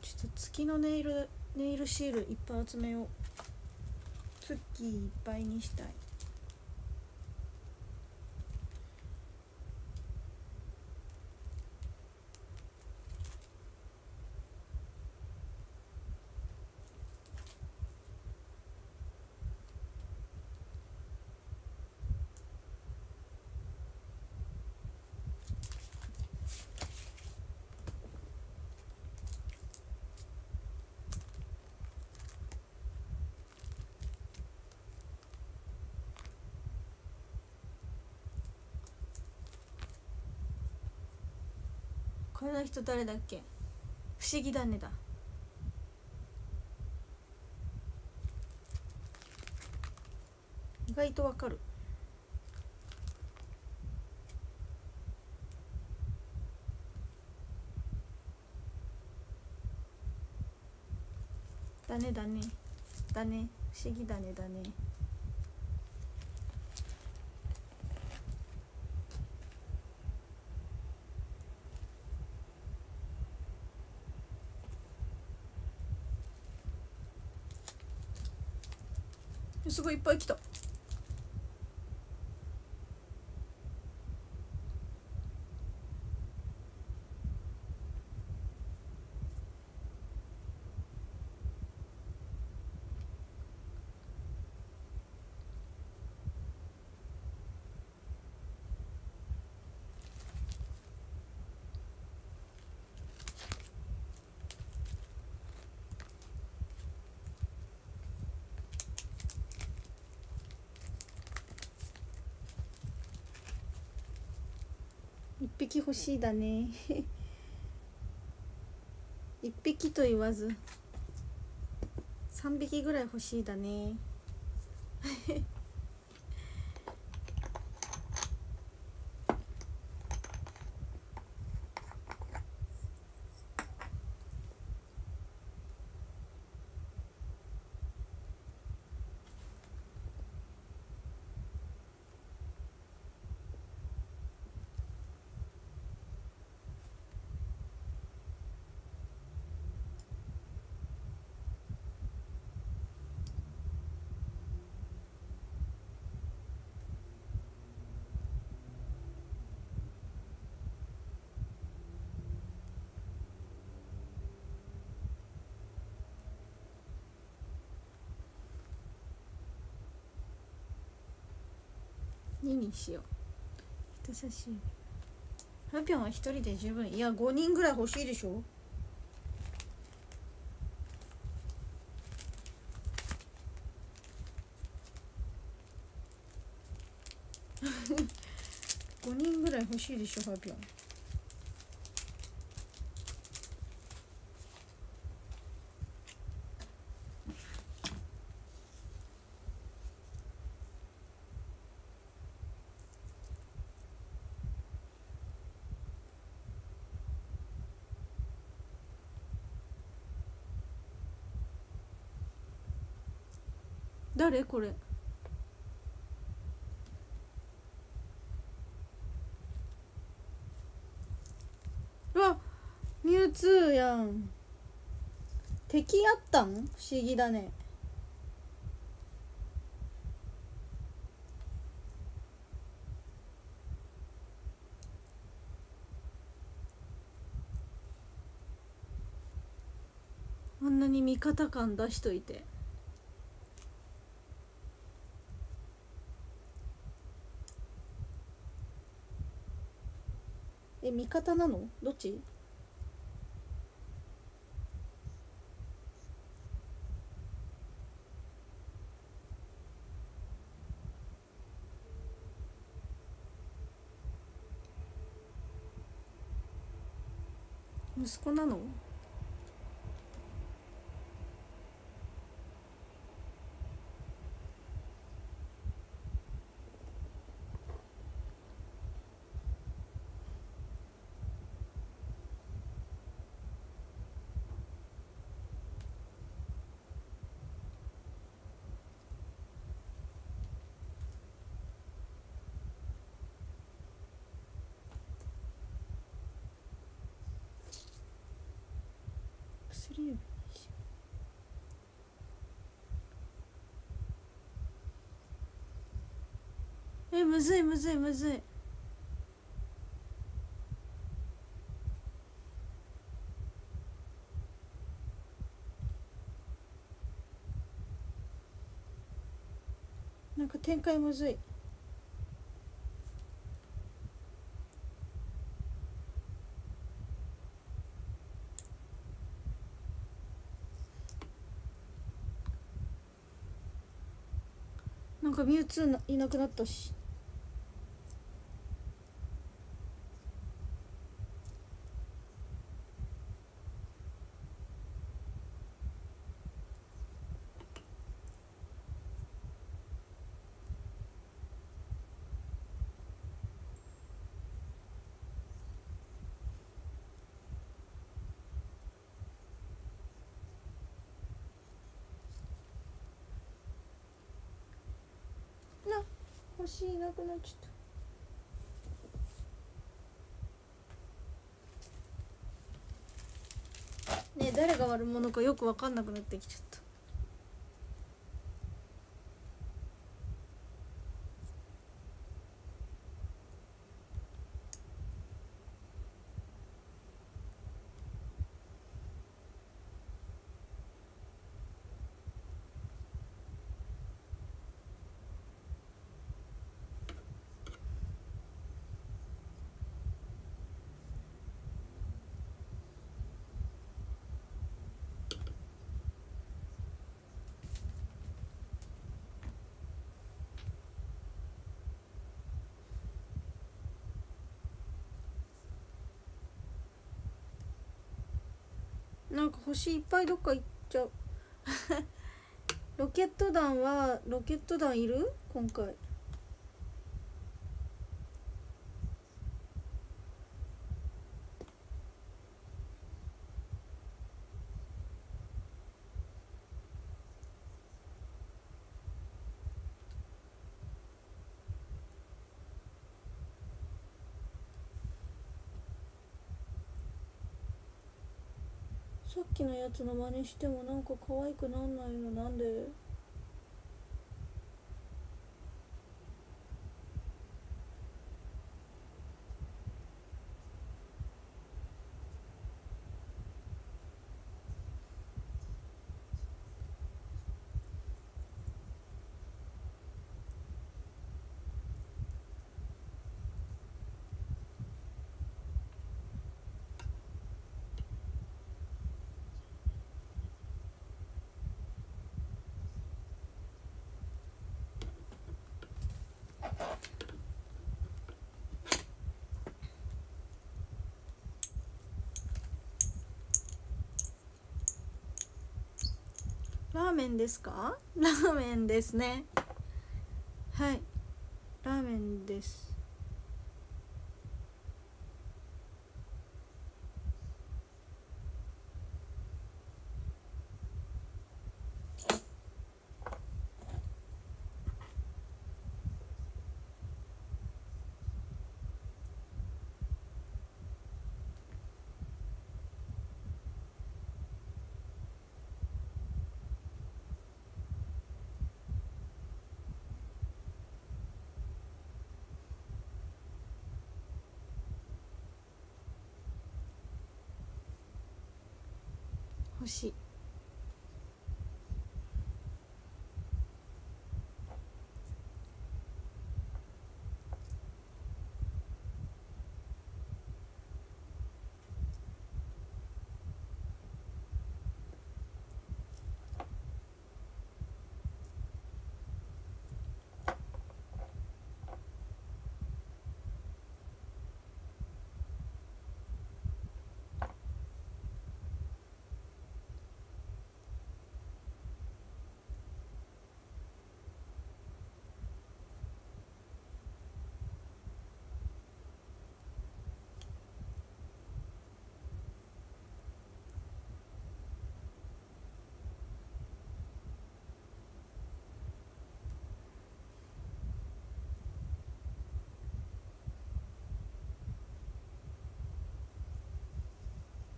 Speaker 1: ちょっと月のネイルネイルシールいっぱい集めよう。月いっぱいにしたいこの人誰だっけ？不思議だねだ。意外とわかる。だねだね。だね。不思議だねだねすごいいっぱい来た一匹欲しいだね。一匹と言わず。3匹ぐらい欲しいだね。2にしよう。人差し指。ハピョンは一人で十分。いや5人ぐらい欲しいでしょ。5人ぐらい欲しいでしょハピョン。誰これ。うわミュウツーやん。敵やったん？不思議だね。あんなに味方感出しといて。味方なの？どっち？息子なの薬指にしよえむずいむずいむずい。なんか展開むずい。なんかミュウツーいなくなったしな私いなくなっちゃった。ねえ誰が悪者かよく分かんなくなってきちゃった。なんか星いっぱいどっか行っちゃう。ロケット弾はロケット弾いる？今回きのやつの真似してもなんか可愛くなんないのなんでラーメンですか？ラーメンですね。はい。ラーメンです星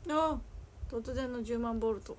Speaker 1: あ突然の10万ボルト。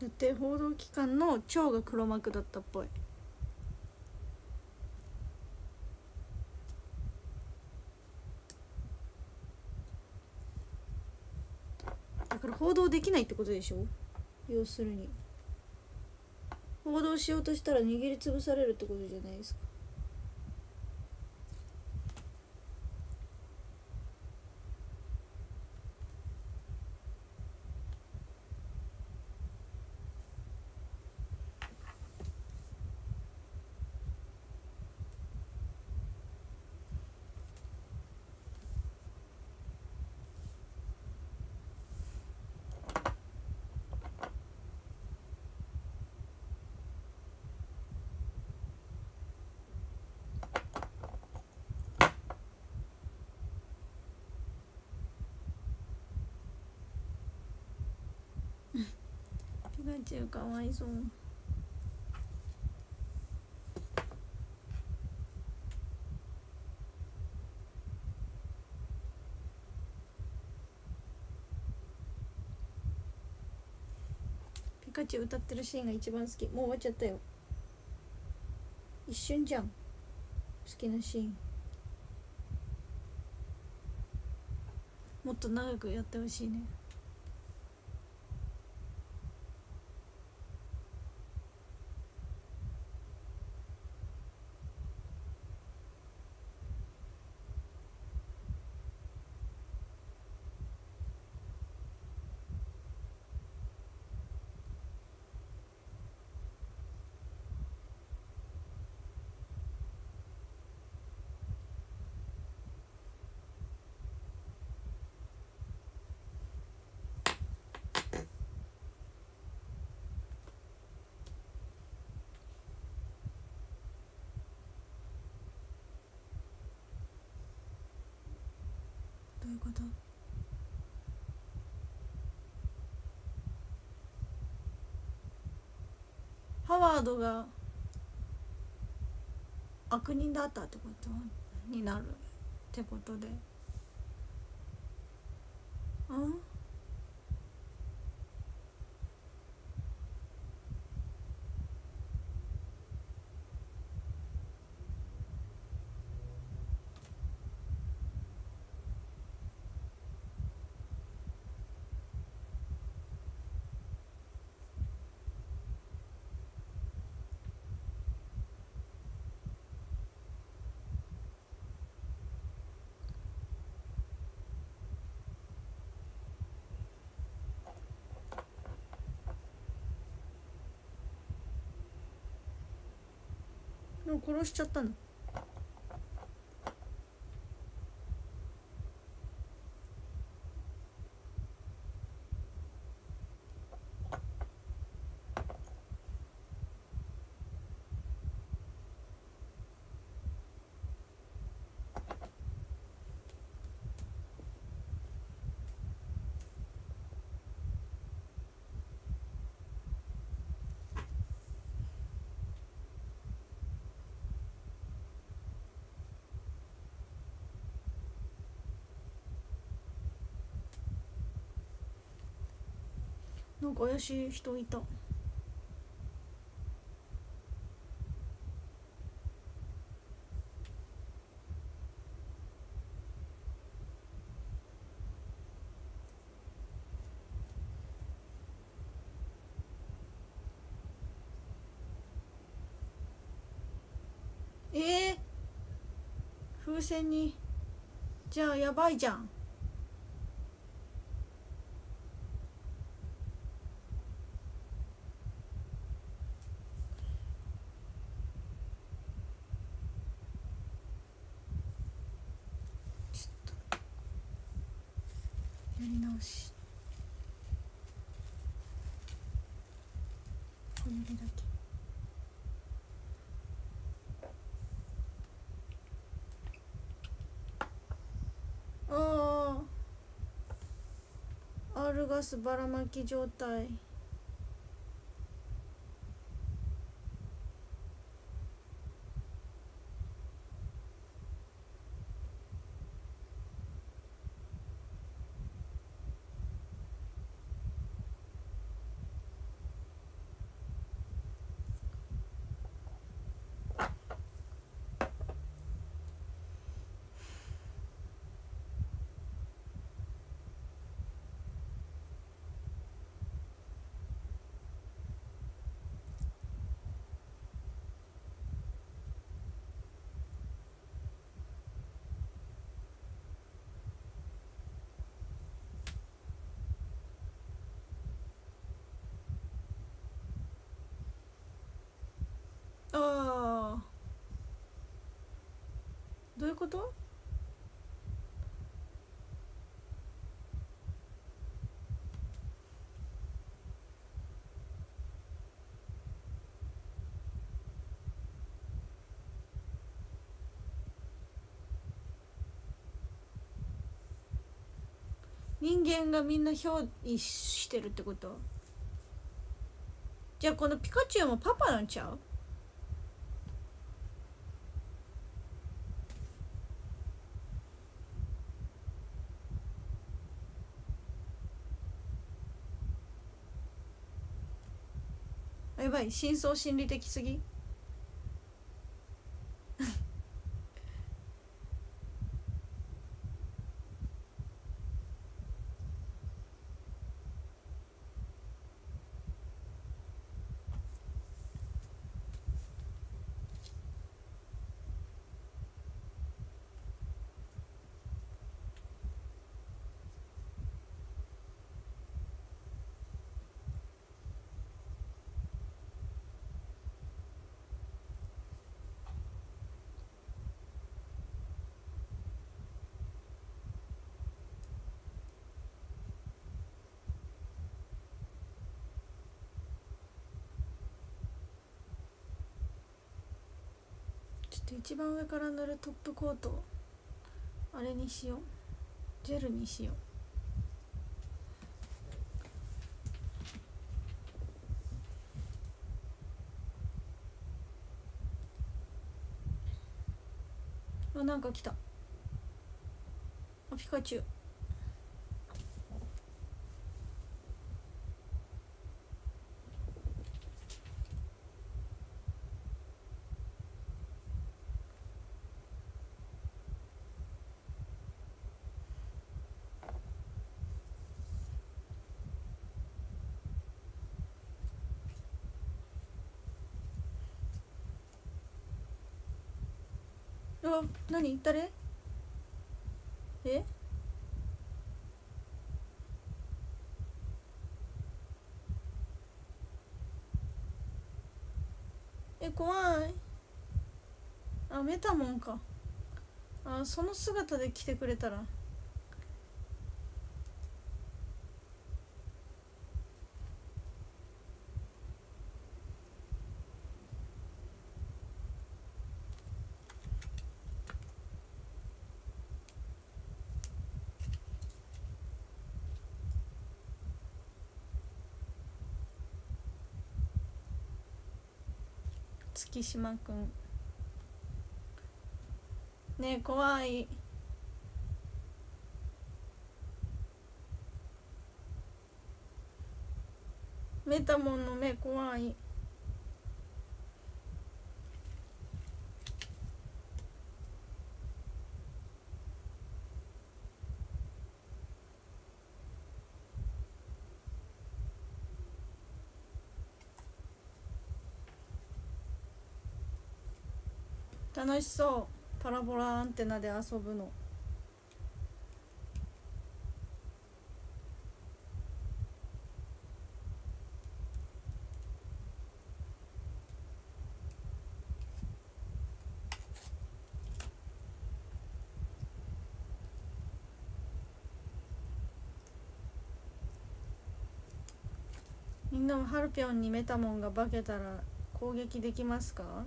Speaker 1: だって報道機関の蝶が黒幕だったっぽい。だから報道できないってことでしょ？要するに。報道しようとしたら握りつぶされるってことじゃないですか。ピカチュウかわいそう。ピカチュウ歌ってるシーンが一番好き。もう終わっちゃったよ。一瞬じゃん。好きなシーン。もっと長くやってほしいね。ワードが悪人だったってことになるってことで。うん？殺しちゃったの。んか怪しい人いた。えー、風船に。じゃあやばいじゃんちょっとやり直し小指だけあルガスばらまき状態。こと？人間がみんな憑依してるってこと？じゃあこのピカチュウもパパなんちゃう？ばい深層心理的すぎ？番上から塗るトップコートあれにしよう。ジェルにしよう。あなんか来た。あピカチュウ。わ何？誰？え？え怖い。あメタモンか。あその姿で来てくれたら。月島くんねえ怖い。メタモンの目怖い。楽しそう。パラボラアンテナで遊ぶの。みんなもハルピョンにメタモンが化けたら攻撃できますか？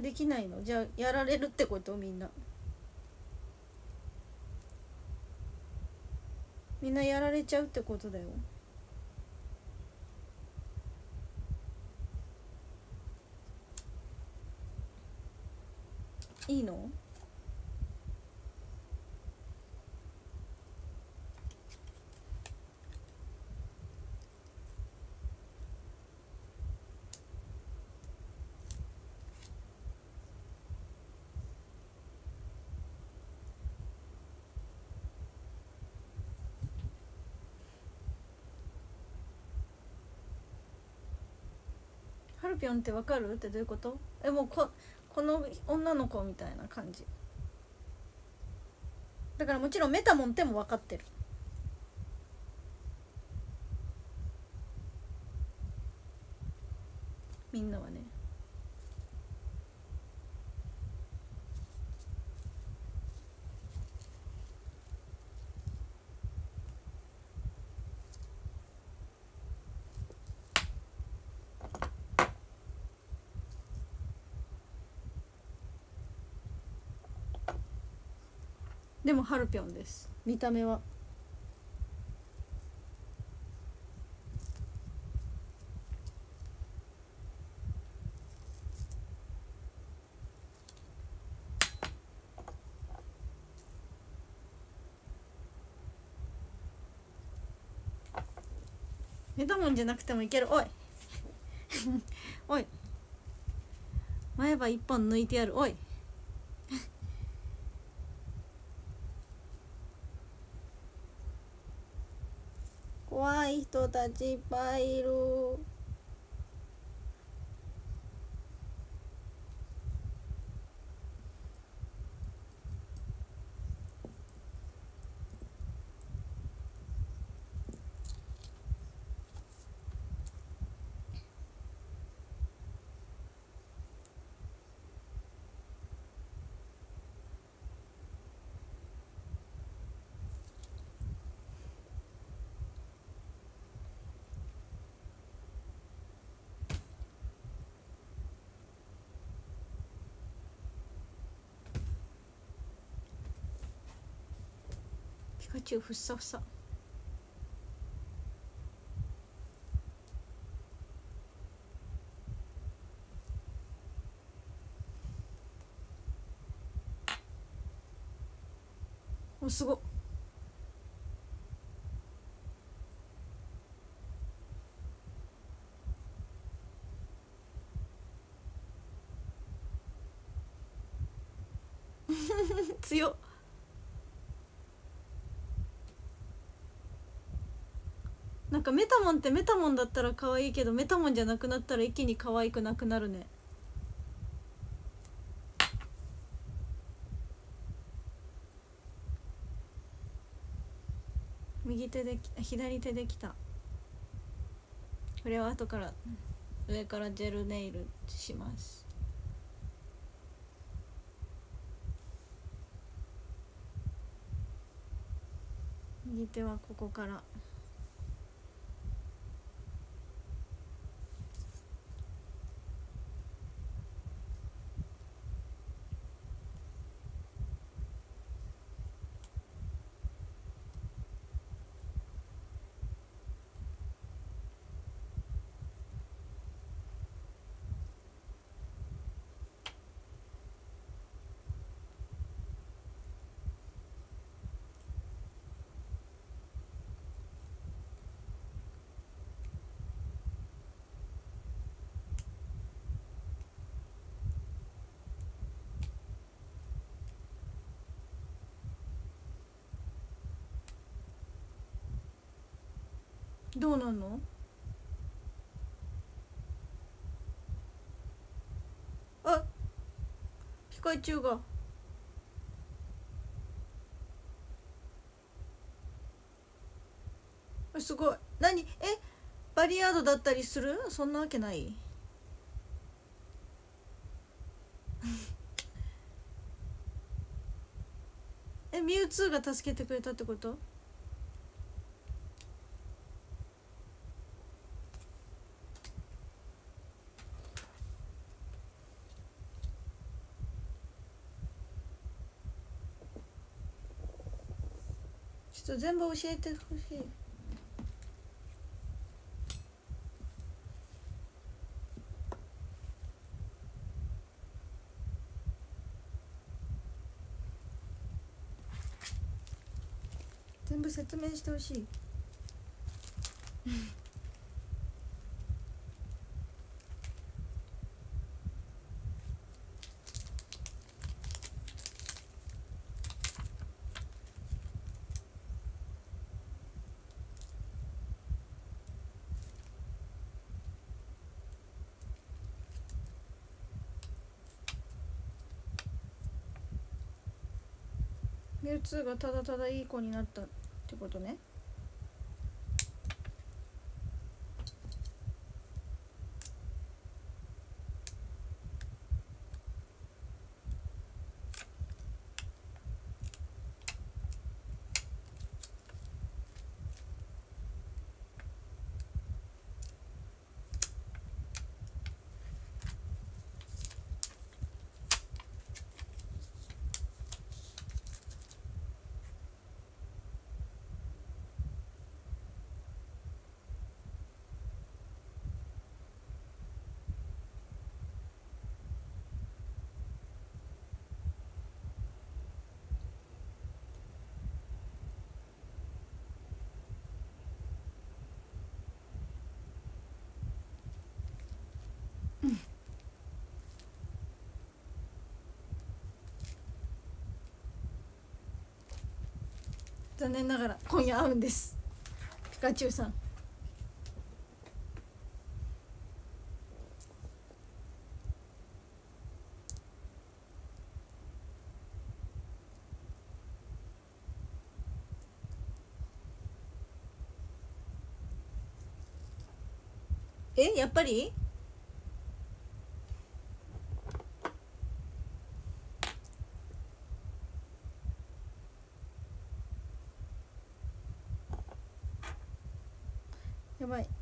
Speaker 1: できないの？じゃあやられるってこと？みんな。みんなやられちゃうってことだよ。いいの？ルピョンってわかる？ってどういうこと？えもうここの女の子みたいな感じ。だからもちろんメタモンっても分かってるみんなはねでもハルピョンです。見た目は。メタモンじゃなくてもいける。おい。おい。前歯一本抜いてやる。おい怖い人たちいっぱいいる。ピカチュウふっさふさ。おすごっ 強っ。なんかメタモンってメタモンだったら可愛いけどメタモンじゃなくなったら一気に可愛くなくなるね。右手でき左手できた。これは後から上からジェルネイルします。右手はここから。なの？あピカチュウがすごい。何？え？バリアードだったりする？そんなわけない？えミュウツーが助けてくれたってこと？全部教えてほしい。全部説明してほしい。2がただただいい子になったってことね。残念ながら今夜会うんです。ピカチュウさん。えやっぱり？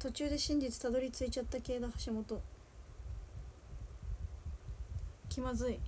Speaker 1: 途中で真実たどり着いちゃった系だ橋本。気まずい。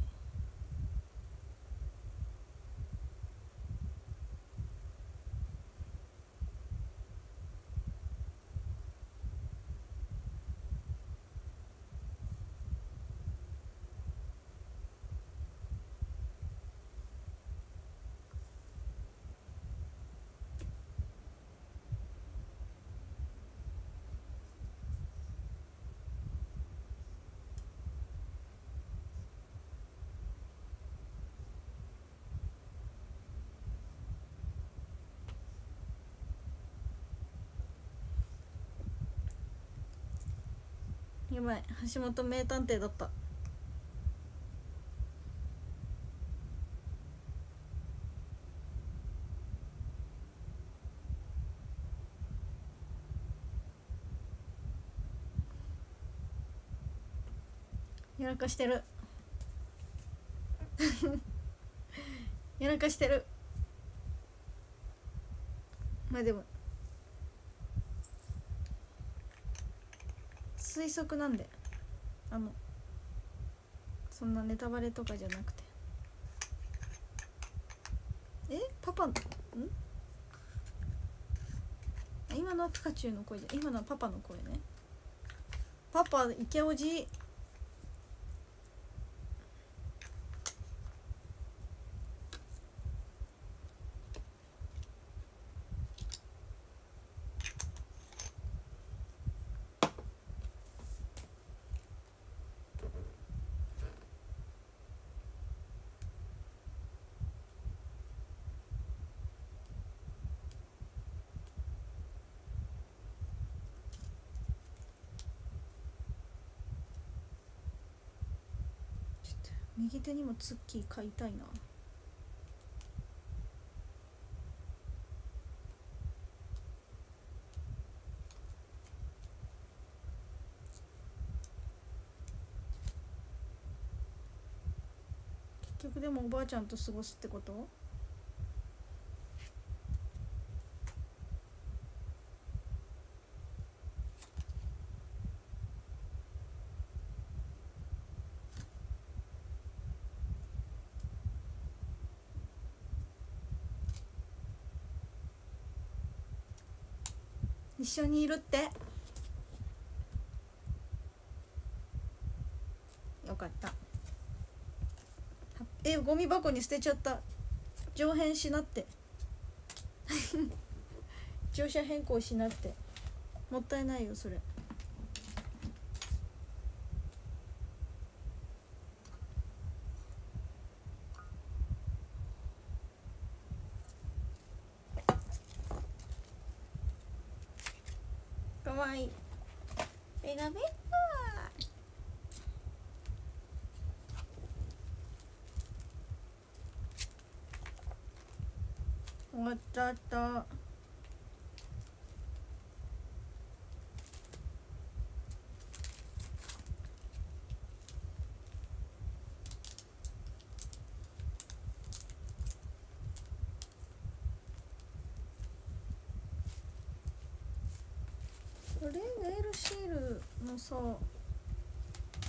Speaker 1: やばい橋本名探偵だった。やらかしてる。やらかしてる。まあでも推測なんで。あのそんなネタバレとかじゃなくて。え？パパん？今のはピカチュウの声じゃ今のはパパの声ね。パパイケオジ。右手にもツッキー買いたいな。結局でもおばあちゃんと過ごすってこと？一緒にいるって。よかった。えゴミ箱に捨てちゃった。上辺しなって。乗車変更しなって。もったいないよそれかわいいベラベラあったあったこれネイルシールのさ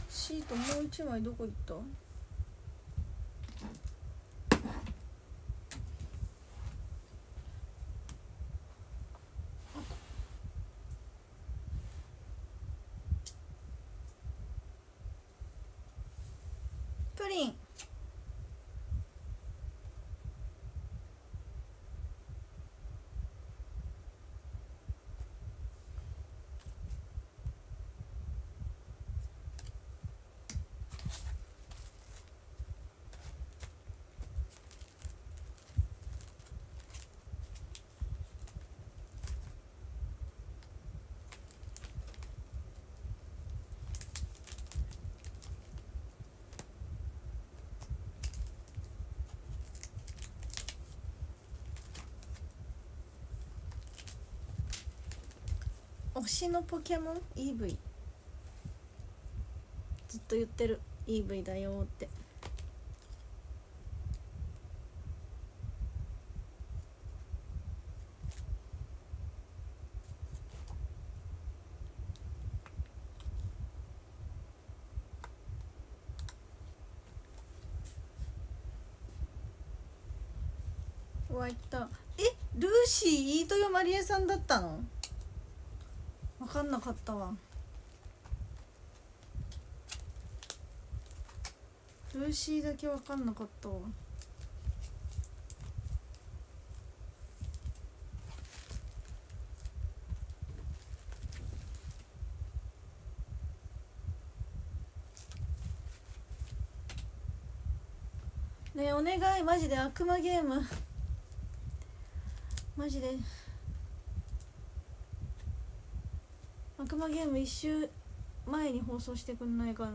Speaker 1: シートもう一枚どこ行ったプリン推しのポケモン？EV ずっと言ってる。EV だよって。うわった。え？ルーシー飯豊まりえさんだったの？かんなかったわ。ルーシーだけ分かんなかったわ。ねえお願い。マジで悪魔ゲーム。マジで。悪魔ゲーム1周前に放送してくんないかな。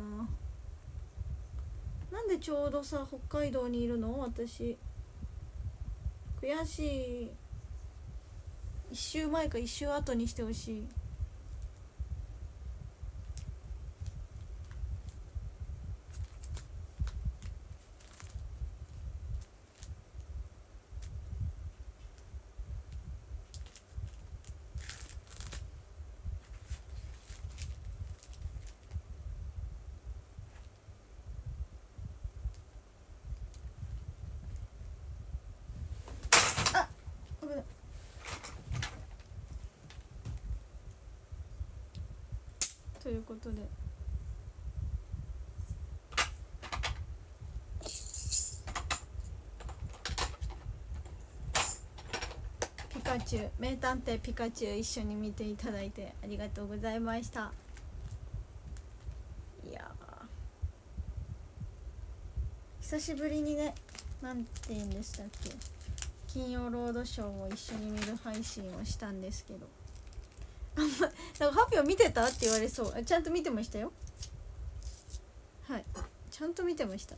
Speaker 1: なんでちょうどさ北海道にいるの？私。悔しい。1周前か1周後にしてほしい危ないということで。ピカチュウ名探偵ピカチュウ一緒に見ていただいてありがとうございました。いや久しぶりにねなんて言うんでしたっけ。金曜ロードショーを一緒に見る配信をしたんですけど。なんか発表見てた？って言われそう。ちゃんと見てましたよ。はい。ちゃんと見てました。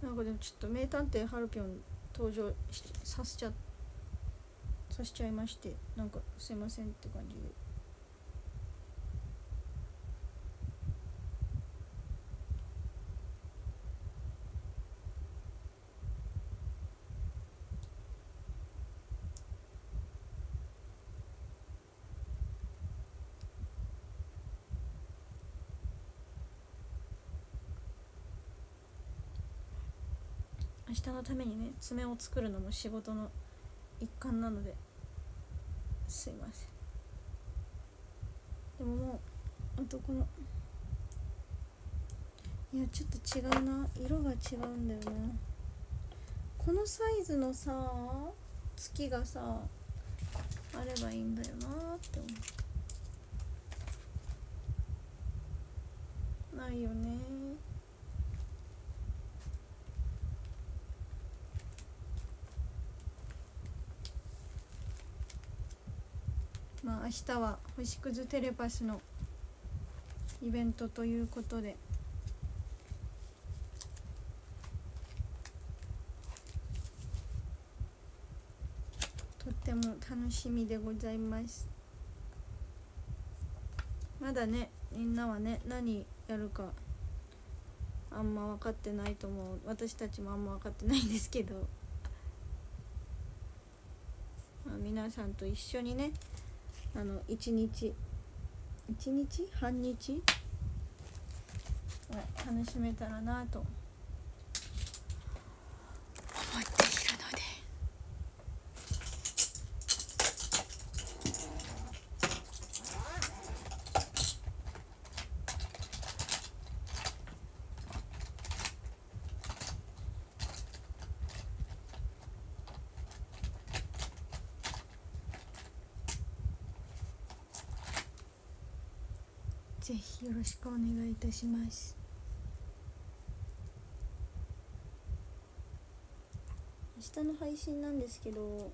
Speaker 1: なんかでもちょっと名探偵ハルピョン登場しさせちゃさせちゃいましてなんかすいませんって感じで。ためにね爪を作るのも仕事の一環なので。すいません。でももうあとこのいやちょっと違うな。色が違うんだよな。このサイズのさ月がさあればいいんだよなって思う。ないよねまあ明日は星屑テレパスのイベントということで。とっても楽しみでございます。まだねみんなはね何やるかあんま分かってないと思う。私たちもあんま分かってないんですけど、まあ、皆さんと一緒にねあの一日。一日？半日？楽しめたらなと思っているので。ぜひよろしくお願いいたします。明日の配信なんですけど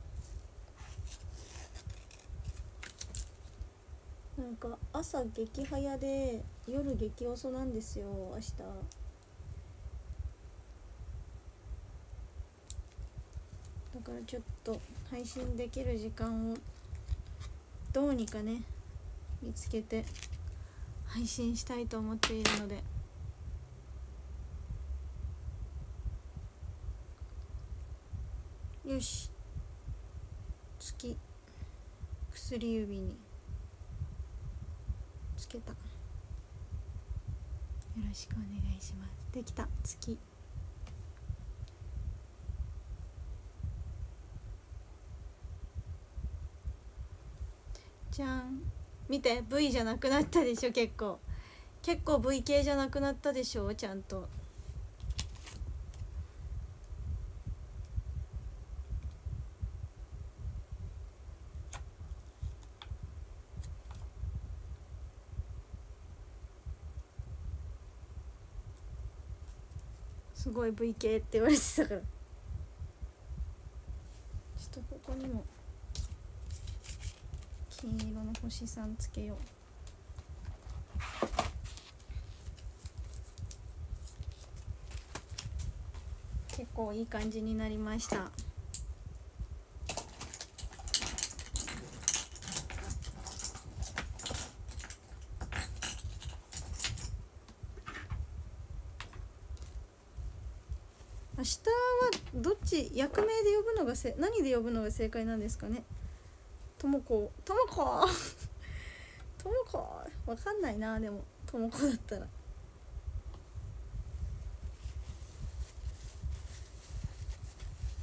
Speaker 1: なんか朝激早で夜激遅なんですよ明日。だからちょっと配信できる時間をどうにかね見つけて。配信したいと思っているので。よし。月。薬指に。つけた。よろしくお願いします。できた。月。じゃん。見て V じゃなくなったでしょ結構。結構 V 系じゃなくなったでしょちゃんと。すごい V 系って言われてたから。ちょっとここにも。星さんつけよう。結構いい感じになりました。明日はどっち？役名で呼ぶのがせ何で呼ぶのが正解なんですかね？ともこ、ともこ、ともこ、わかんないな、でも、ともこだったら。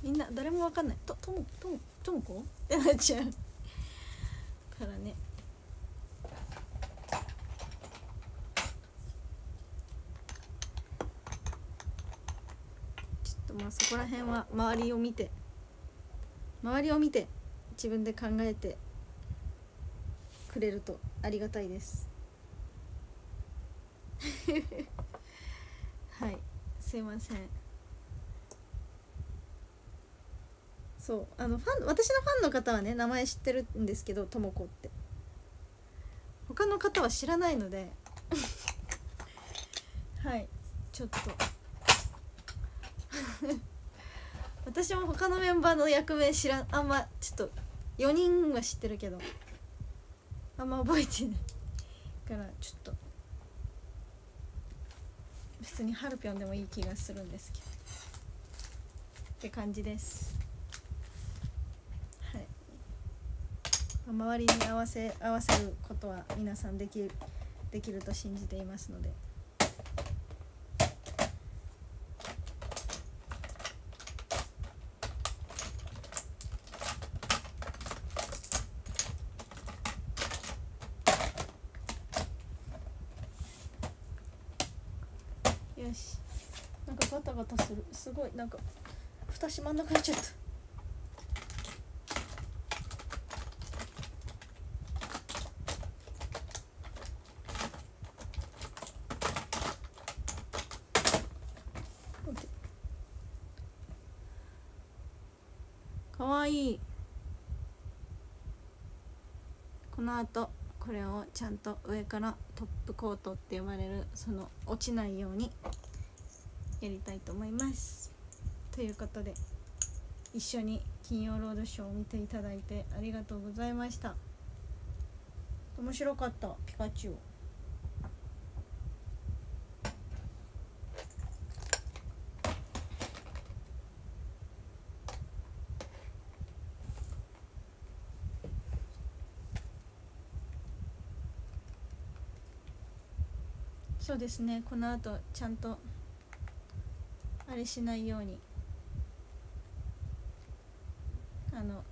Speaker 1: みんな、誰もわかんない。と、とも、とも、ともこってなっちゃう。からね。ちょっとまあそこら辺は周りを見て周りを見て自分で考えてくれるとありがたいです。はいすいません。そうあのファン私のファンの方はね名前知ってるんですけどともこって。他の方は知らないので。はいちょっと。私も他のメンバーの役名知らんあんまちょっと4人は知ってるけど。あんま覚えてない。からちょっと。別にハルピョンでもいい気がするんですけど。って感じです。はい。周りに合わせ合わせることは皆さんできるできると信じていますのでよしなんかガタガタするすごいなんか蓋閉まんなくなっちゃった。かわいい。このあとこれをちゃんと上からトップコートって呼ばれるその落ちないようにやりたいと思います。ということで一緒に金曜ロードショーを見ていただいてありがとうございました。面白かったピカチュウ。そうですねこの後ちゃんとあれしないようにあの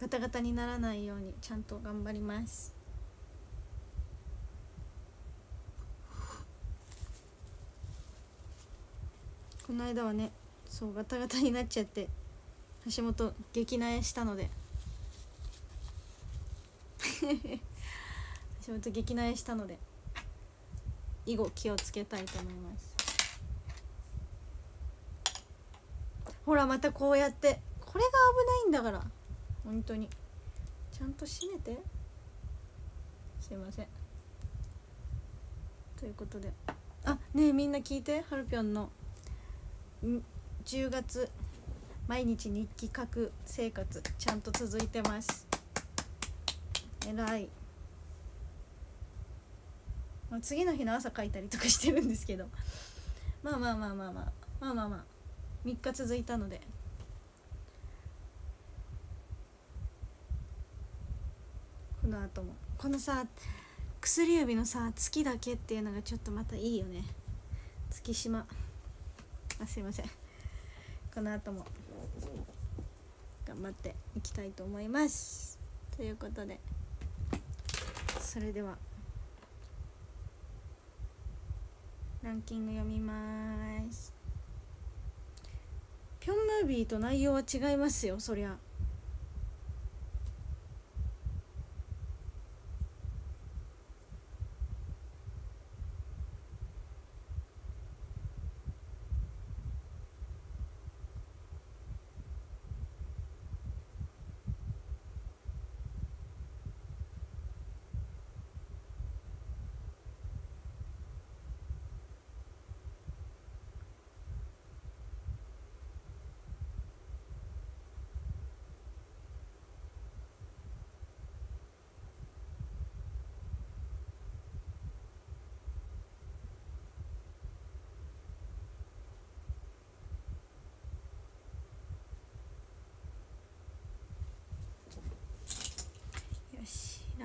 Speaker 1: ガタにならないようにちゃんと頑張ります。この間はねそうガタガタになっちゃって橋本激苗したので。橋本激苗したので以後気をつけたいと思います。ほらまたこうやってこれが危ないんだから。本当に。ちゃんと閉めて。すいません。ということで。あねえみんな聞いて。はるぴょんの。10月。毎日日記書く。生活。ちゃんと続いてます。えらい次の日の朝書いたりとかしてるんですけど。まあまあまあまあまあ。まあまあまあ。3日続いたので。この後もこのさ薬指のさ月だけっていうのがちょっとまたいいよね。月島。あすいません。この後も。頑張っていきたいと思います。ということで。それでは。ランキング読みます。ピョンムービーと内容は違いますよそりゃ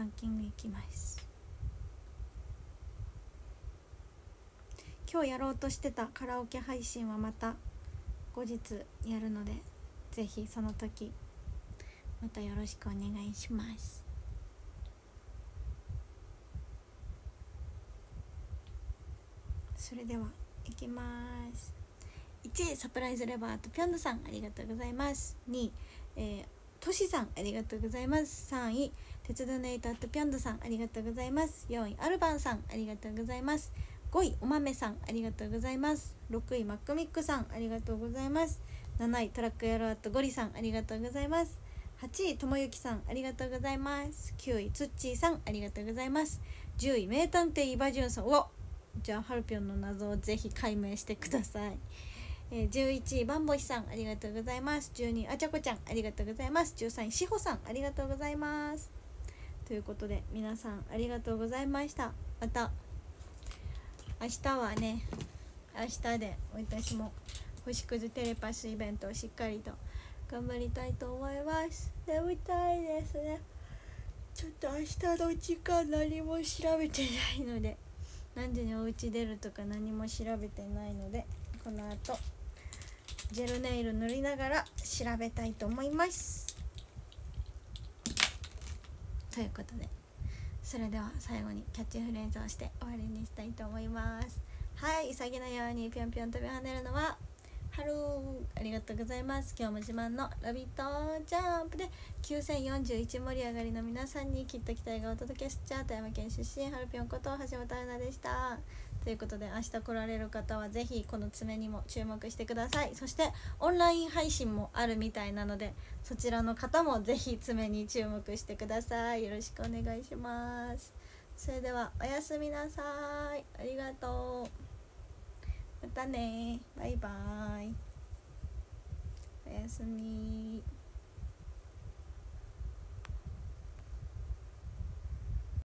Speaker 1: ランキングいきます。今日やろうとしてたカラオケ配信はまた後日やるのでぜひその時またよろしくお願いします。それではいきます。1サプライズレバーとぴょんぬさんありがとうございます。2位、えー、としさんありがとうございます。3位鉄道ネイターとぴょんどさんありがとうございます。4位アルバンさんありがとうございます。5位お豆さんありがとうございます。6位マックミックさんありがとうございます。7位トラックヤローとゴリさんありがとうございます。8位ともゆきさんありがとうございます。9位つっちーさんありがとうございます。10位名探偵イバジュンさんおじゃあハルピョンの謎をぜひ解明してください、11位バンボイさんありがとうございます。12位あちゃこちゃんありがとうございます。13位しほさんありがとうございます。ということで皆さんありがとうございました。また明日はね明日で私も星屑テレパスイベントをしっかりと頑張りたいと思います。眠たいですね。ちょっと明日の時間何も調べてないので何時にお家出るとか何も調べてないのでこの後ジェルネイル塗りながら調べたいと思います。ということでそれでは最後にキャッチフレーズをして終わりにしたいと思います。はいうさぎのようにぴょんぴょん飛び跳ねるのはハローありがとうございます。今日も自慢の「ラビットジャンプ」で9041盛り上がりの皆さんにきっと期待がお届けしちゃう富山県出身ハルピョンこと橋本アナでした。ということで明日来られる方は是非この爪にも注目してください。そしてオンライン配信もあるみたいなのでそちらの方も是非爪に注目してください。よろしくお願いします。それではおやすみなさい。ありがとう。またね。バイバイ。おやすみ。